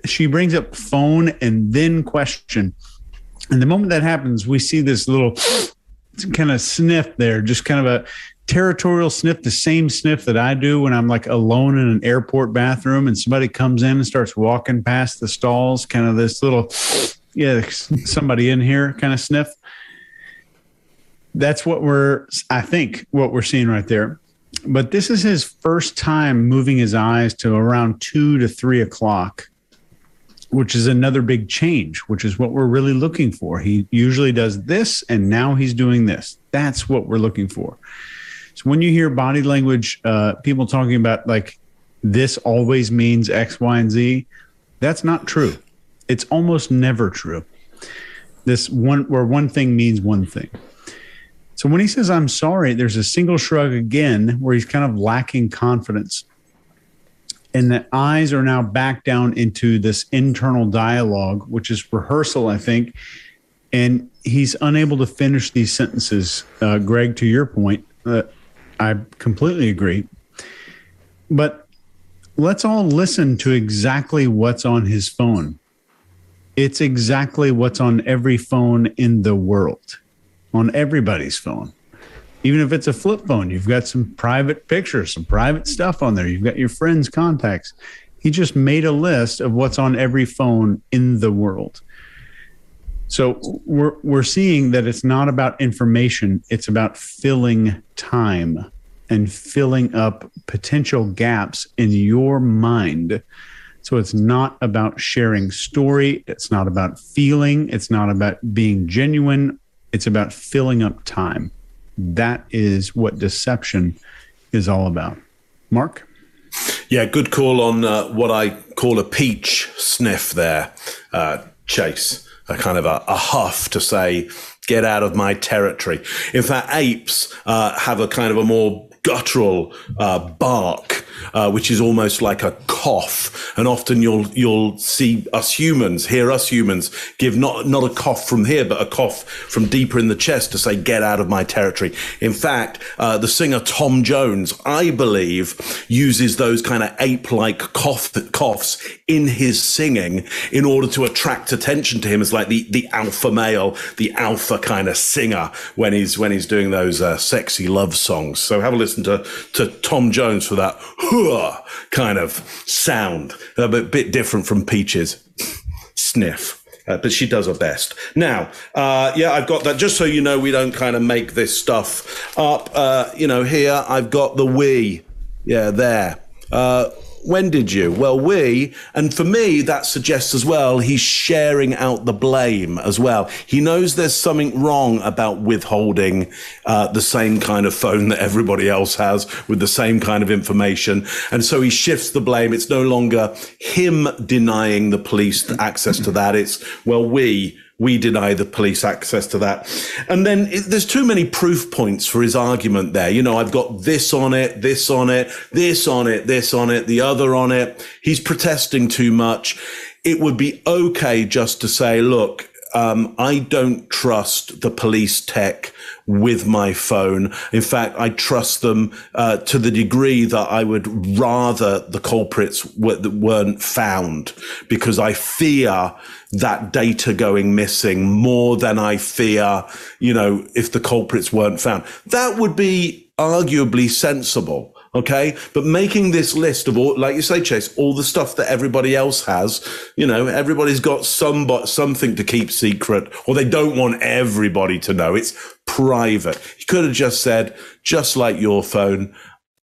she brings up phone and then question. And the moment that happens, we see this little kind of sniff there, just kind of a territorial sniff, the same sniff that I do when I'm like alone in an airport bathroom and somebody comes in and starts walking past the stalls, kind of this little, yeah, somebody in here kind of sniff. That's what we're, I think, what we're seeing right there. But this is his first time moving his eyes to around two to three o'clock which is another big change, which is what we're really looking for. He usually does this, and now he's doing this. That's what we're looking for. So when you hear body language, uh, people talking about like this always means X, Y, and Z, that's not true. It's almost never true. This one where one thing means one thing. So when he says I'm sorry, there's a single shrug again where he's kind of lacking confidence and the eyes are now back down into this internal dialogue, which is rehearsal, I think. And he's unable to finish these sentences. Uh, Greg, to your point, uh, I completely agree. But let's all listen to exactly what's on his phone. It's exactly what's on every phone in the world, on everybody's phone even if it's a flip phone, you've got some private pictures, some private stuff on there. You've got your friends' contacts. He just made a list of what's on every phone in the world. So we're we're seeing that it's not about information, it's about filling time and filling up potential gaps in your mind. So it's not about sharing story, it's not about feeling, it's not about being genuine, it's about filling up time that is what deception is all about. Mark? Yeah, good call on uh, what I call a peach sniff there, uh, Chase. A kind of a, a, huff to say, get out of my territory. In fact, apes uh, have a kind of a more guttural uh, bark uh, which is almost like a cough. And often you'll you'll see us humans, hear us humans give not not a cough from here, but a cough from deeper in the chest to say, "Get out of my territory." In fact, uh, the singer Tom Jones, I believe, uses those kind of ape-like cough, coughs in his singing in order to attract attention to him as like the the alpha male, the alpha kind of singer when he's when he's doing those uh, sexy love songs. So have a listen to to Tom Jones for that kind of sound, a bit, different from Peaches sniff. Uh, but she does her best. Now, uh, yeah, I've got that. Just so you know, we don't kind of make this stuff up. Uh, you know, here I've got the we. Yeah, there. When did you? Well, we, and for me, that suggests as well, he's sharing out the blame as well. He knows there's something wrong about withholding uh, the same kind of phone that everybody else has with the same kind of information. And so he shifts the blame. It's no longer him denying the police access to that. It's, well, we we deny the police access to that. And then it, there's too many proof points for his argument there. You know, I've got this on it, this on it, this on it, this on it, the other on it. He's protesting too much. It would be okay just to say, look, um, I don't trust the police tech with my phone. In fact, I trust them uh, to the degree that I would rather the culprits w- weren't found because I fear that data going missing more than I fear, you know, if the culprits weren't found. That would be arguably sensible. Okay. But making this list of all, like you say, Chase, all the stuff that everybody else has, you know, everybody's got some, something to keep secret or they don't want everybody to know. It's private. You could have just said, just like your phone,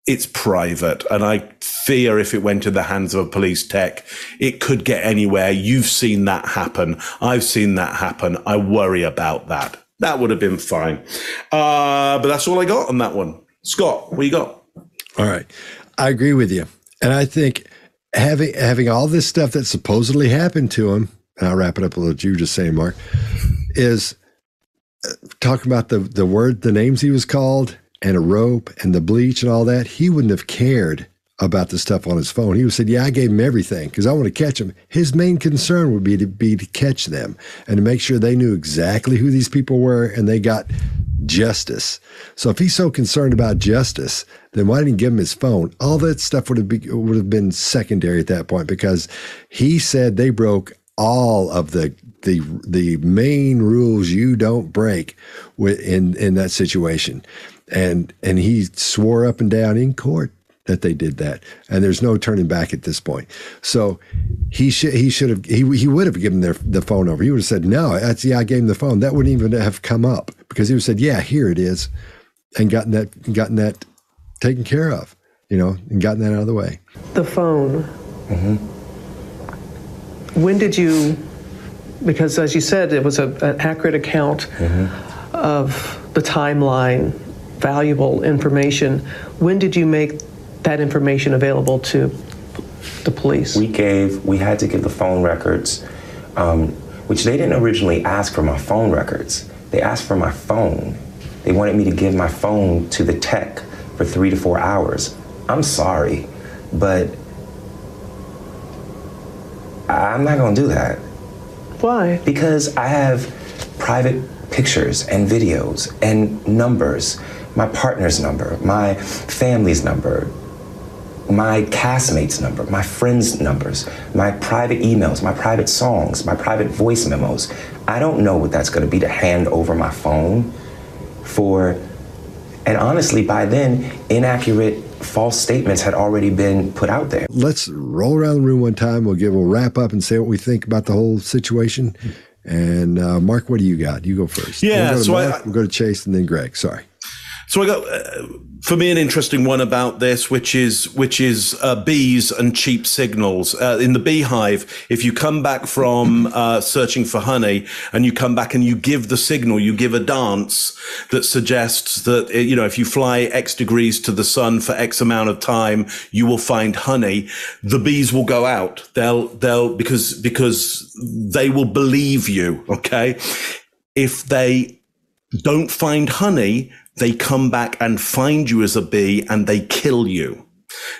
it's private. And I fear if it went in the hands of a police tech, it could get anywhere. You've seen that happen. I've seen that happen. I worry about that. That would have been fine. Uh, but that's all I got on that one. Scott, what you got? All right. I agree with you. And I think having having all this stuff that supposedly happened to him, and I'll wrap it up with what you just saying, Mark, is uh, talking about the the word, the names he was called, and a rope and the bleach and all that. He wouldn't have cared about the stuff on his phone. He would said, "Yeah, I gave him everything because I want to catch him." His main concern would be to be to catch them and to make sure they knew exactly who these people were and they got justice. So if he's so concerned about justice, then why didn't he give him his phone? All that stuff would have be, would have been secondary at that point because he said they broke all of the the the main rules you don't break in in that situation, and and he swore up and down in court that they did that, and there's no turning back at this point. So he should he should have he he would have given their the phone over. He would have said no. That's yeah, I gave him the phone. That wouldn't even have come up because he would said yeah, here it is, and gotten that gotten that taken care of, you know, and gotten that out of the way. The phone. Mm-hmm. When did you? Because as you said, it was a, an accurate account mm-hmm. of the timeline, valuable information. When did you make that information available to the police? We gave, we had to give the phone records, um, which they didn't originally ask for my phone records. They asked for my phone. They wanted me to give my phone to the tech for three to four hours. I'm sorry, but I'm not gonna do that. Why? Because I have private pictures and videos and numbers my partner's number, my family's number, my castmates' number, my friends' numbers, my private emails, my private songs, my private voice memos. I don't know what that's going to be to hand over my phone for. And honestly, by then, inaccurate, false statements had already been put out there. Let's roll around the room one time. We'll give we'll wrap up and say what we think about the whole situation. And uh, Mark, what do you got? You go first. Yeah, we'll go so Mark, I, we'll go to Chase and then Greg. Sorry. So I got uh, for me an interesting one about this, which is which is uh, bees and cheap signals uh, in the beehive. If you come back from uh, searching for honey and you come back and you give the signal, you give a dance that suggests that uh, you know if you fly X degrees to the sun for X amount of time, you will find honey. The bees will go out. They'll they'll because because they will believe you. Okay, if they don't find honey, they come back and find you as a bee and they kill you.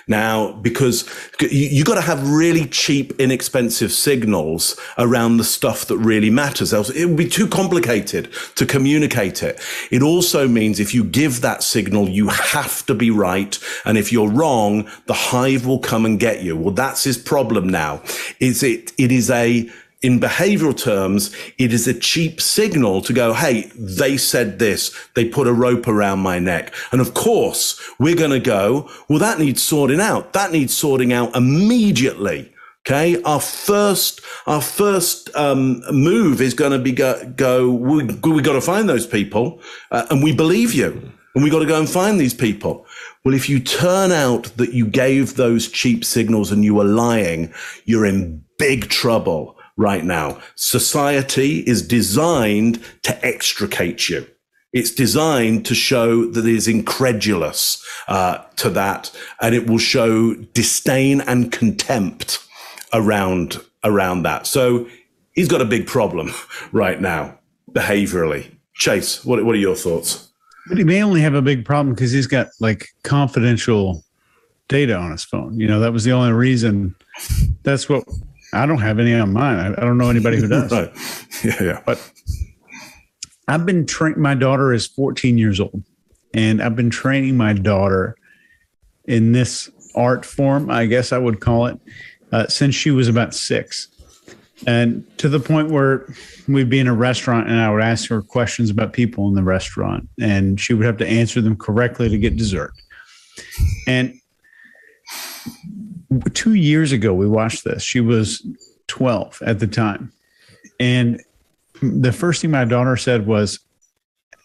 Now, because you, you got to have really cheap, inexpensive signals around the stuff that really matters. Else it would be too complicated to communicate it. It also means if you give that signal, you have to be right. And if you're wrong, the hive will come and get you. Well, that's his problem now. Is it, it is a, in behavioral terms, it is a cheap signal to go, Hey, they said this. They put a rope around my neck. And of course, we're going to go, well, that needs sorting out. That needs sorting out immediately. Okay. Our first, our first, um, move is going to be go, go we, we got to find those people. Uh, and we believe you and we got to go and find these people. Well, if you turn out that you gave those cheap signals and you were lying, you're in big trouble right now. Society is designed to extricate you. It's designed to show that it is incredulous uh, to that, and it will show disdain and contempt around around that. So he's got a big problem right now, behaviorally. Chase, what what are your thoughts? But he may only have a big problem because he's got like confidential data on his phone. You know, that was the only reason. That's what I don't have any on mine. I, I don't know anybody who does. right. Yeah, yeah. But I've been training. My daughter is 14 years old, and I've been training my daughter in this art form, I guess I would call it, uh, since she was about six. And to the point where we'd be in a restaurant and I would ask her questions about people in the restaurant, and she would have to answer them correctly to get dessert. And two years ago, we watched this. She was 12 at the time. And the first thing my daughter said was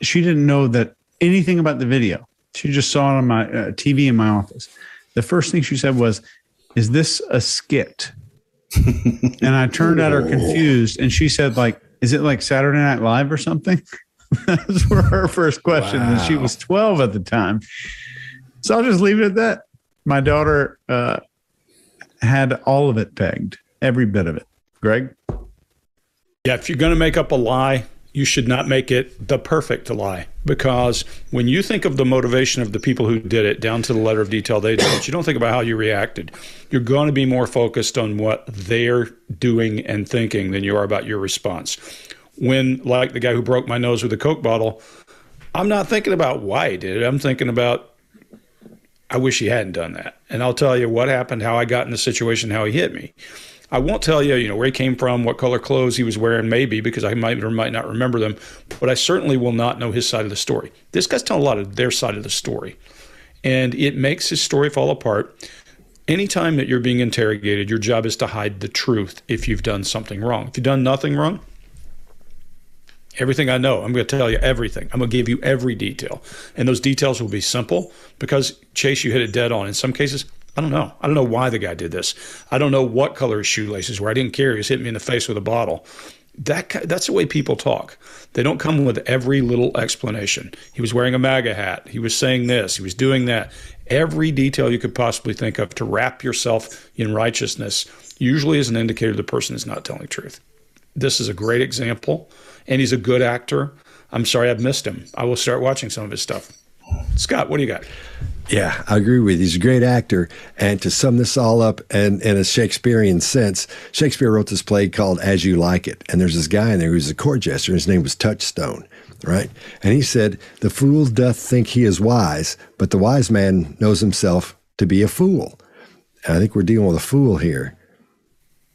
she didn't know that anything about the video. She just saw it on my uh, TV in my office. The first thing she said was, Is this a skit? and I turned at her confused, and she said, like, is it like Saturday Night Live or something? Those were her first question. Wow. And she was 12 at the time. So I'll just leave it at that. My daughter uh, had all of it pegged, every bit of it. Greg? Yeah, if you're going to make up a lie, you should not make it the perfect lie because when you think of the motivation of the people who did it down to the letter of detail they did you don't think about how you reacted. You're going to be more focused on what they're doing and thinking than you are about your response. When, like the guy who broke my nose with a Coke bottle, I'm not thinking about why he did it. I'm thinking about, I wish he hadn't done that. And I'll tell you what happened, how I got in the situation, how he hit me. I won't tell you, you know, where he came from, what color clothes he was wearing, maybe because I might or might not remember them, but I certainly will not know his side of the story. This guy's telling a lot of their side of the story, and it makes his story fall apart. Anytime that you're being interrogated, your job is to hide the truth if you've done something wrong. If you've done nothing wrong, everything I know, I'm going to tell you everything. I'm going to give you every detail. And those details will be simple because, Chase, you hit it dead on. In some cases, I don't know. I don't know why the guy did this. I don't know what color his shoelaces were. I didn't care. He was hitting me in the face with a bottle. That that's the way people talk. They don't come with every little explanation. He was wearing a MAGA hat. He was saying this. He was doing that. Every detail you could possibly think of to wrap yourself in righteousness usually is an indicator the person is not telling the truth. This is a great example, and he's a good actor. I'm sorry I've missed him. I will start watching some of his stuff. Scott, what do you got? Yeah, I agree with you. He's a great actor. And to sum this all up and in a Shakespearean sense, Shakespeare wrote this play called As You Like It. And there's this guy in there who's a court jester. His name was Touchstone, right? And he said, The fool doth think he is wise, but the wise man knows himself to be a fool. And I think we're dealing with a fool here.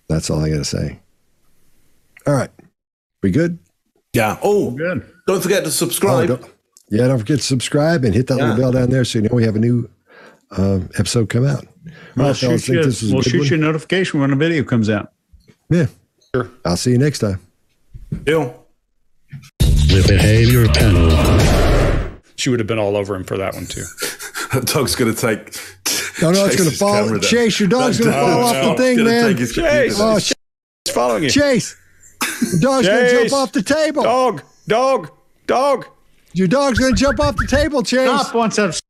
That's all I got to say. All right. We good? Yeah. Oh, good. Don't forget to subscribe. Oh, yeah, don't forget to subscribe and hit that yeah. little bell down there so you know we have a new uh, episode come out. We'll shoot, you, we'll shoot you a notification when a video comes out. Yeah. Sure. I'll see you next time. Deal. The behavior panel. She would have been all over him for that one too. that dog's going to take. No, no, it's going to fall. Chase, your dog's going to fall off the thing, man. Chase, oh, Chase, it's following you. Chase, the dog's going to jump off the table. Dog, dog, dog. Your dog's going to jump off the table, Chase. Stop once I've.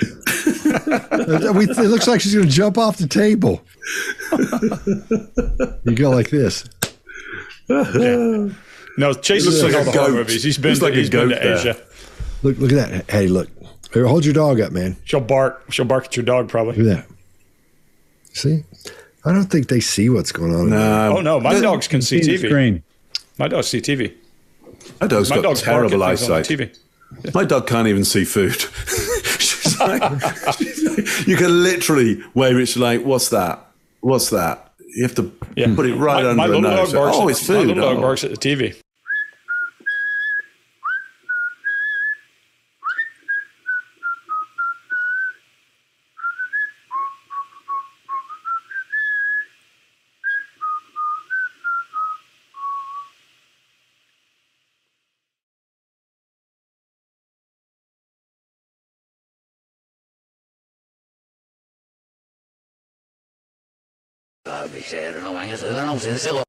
it looks like she's going to jump off the table. you go like this. Yeah. No, Chase looks like all the horror movies. He's been, like he's been to there. Asia. Look, look at that. Hey, look. Here, hold your dog up, man. She'll bark. She'll bark at your dog, probably. Look at that. See? I don't think they see what's going on. No. Oh, no. My dogs can see TV. Screen. My dogs see TV. My dog's My got terrible eyesight. My dog can't even see food. like, you can literally wave it. She's like, "What's that? What's that?" You have to yeah. put it right my, under my her nose. oh, it's food. My little dog oh. barks at the TV. Rogério não é, não sei lá.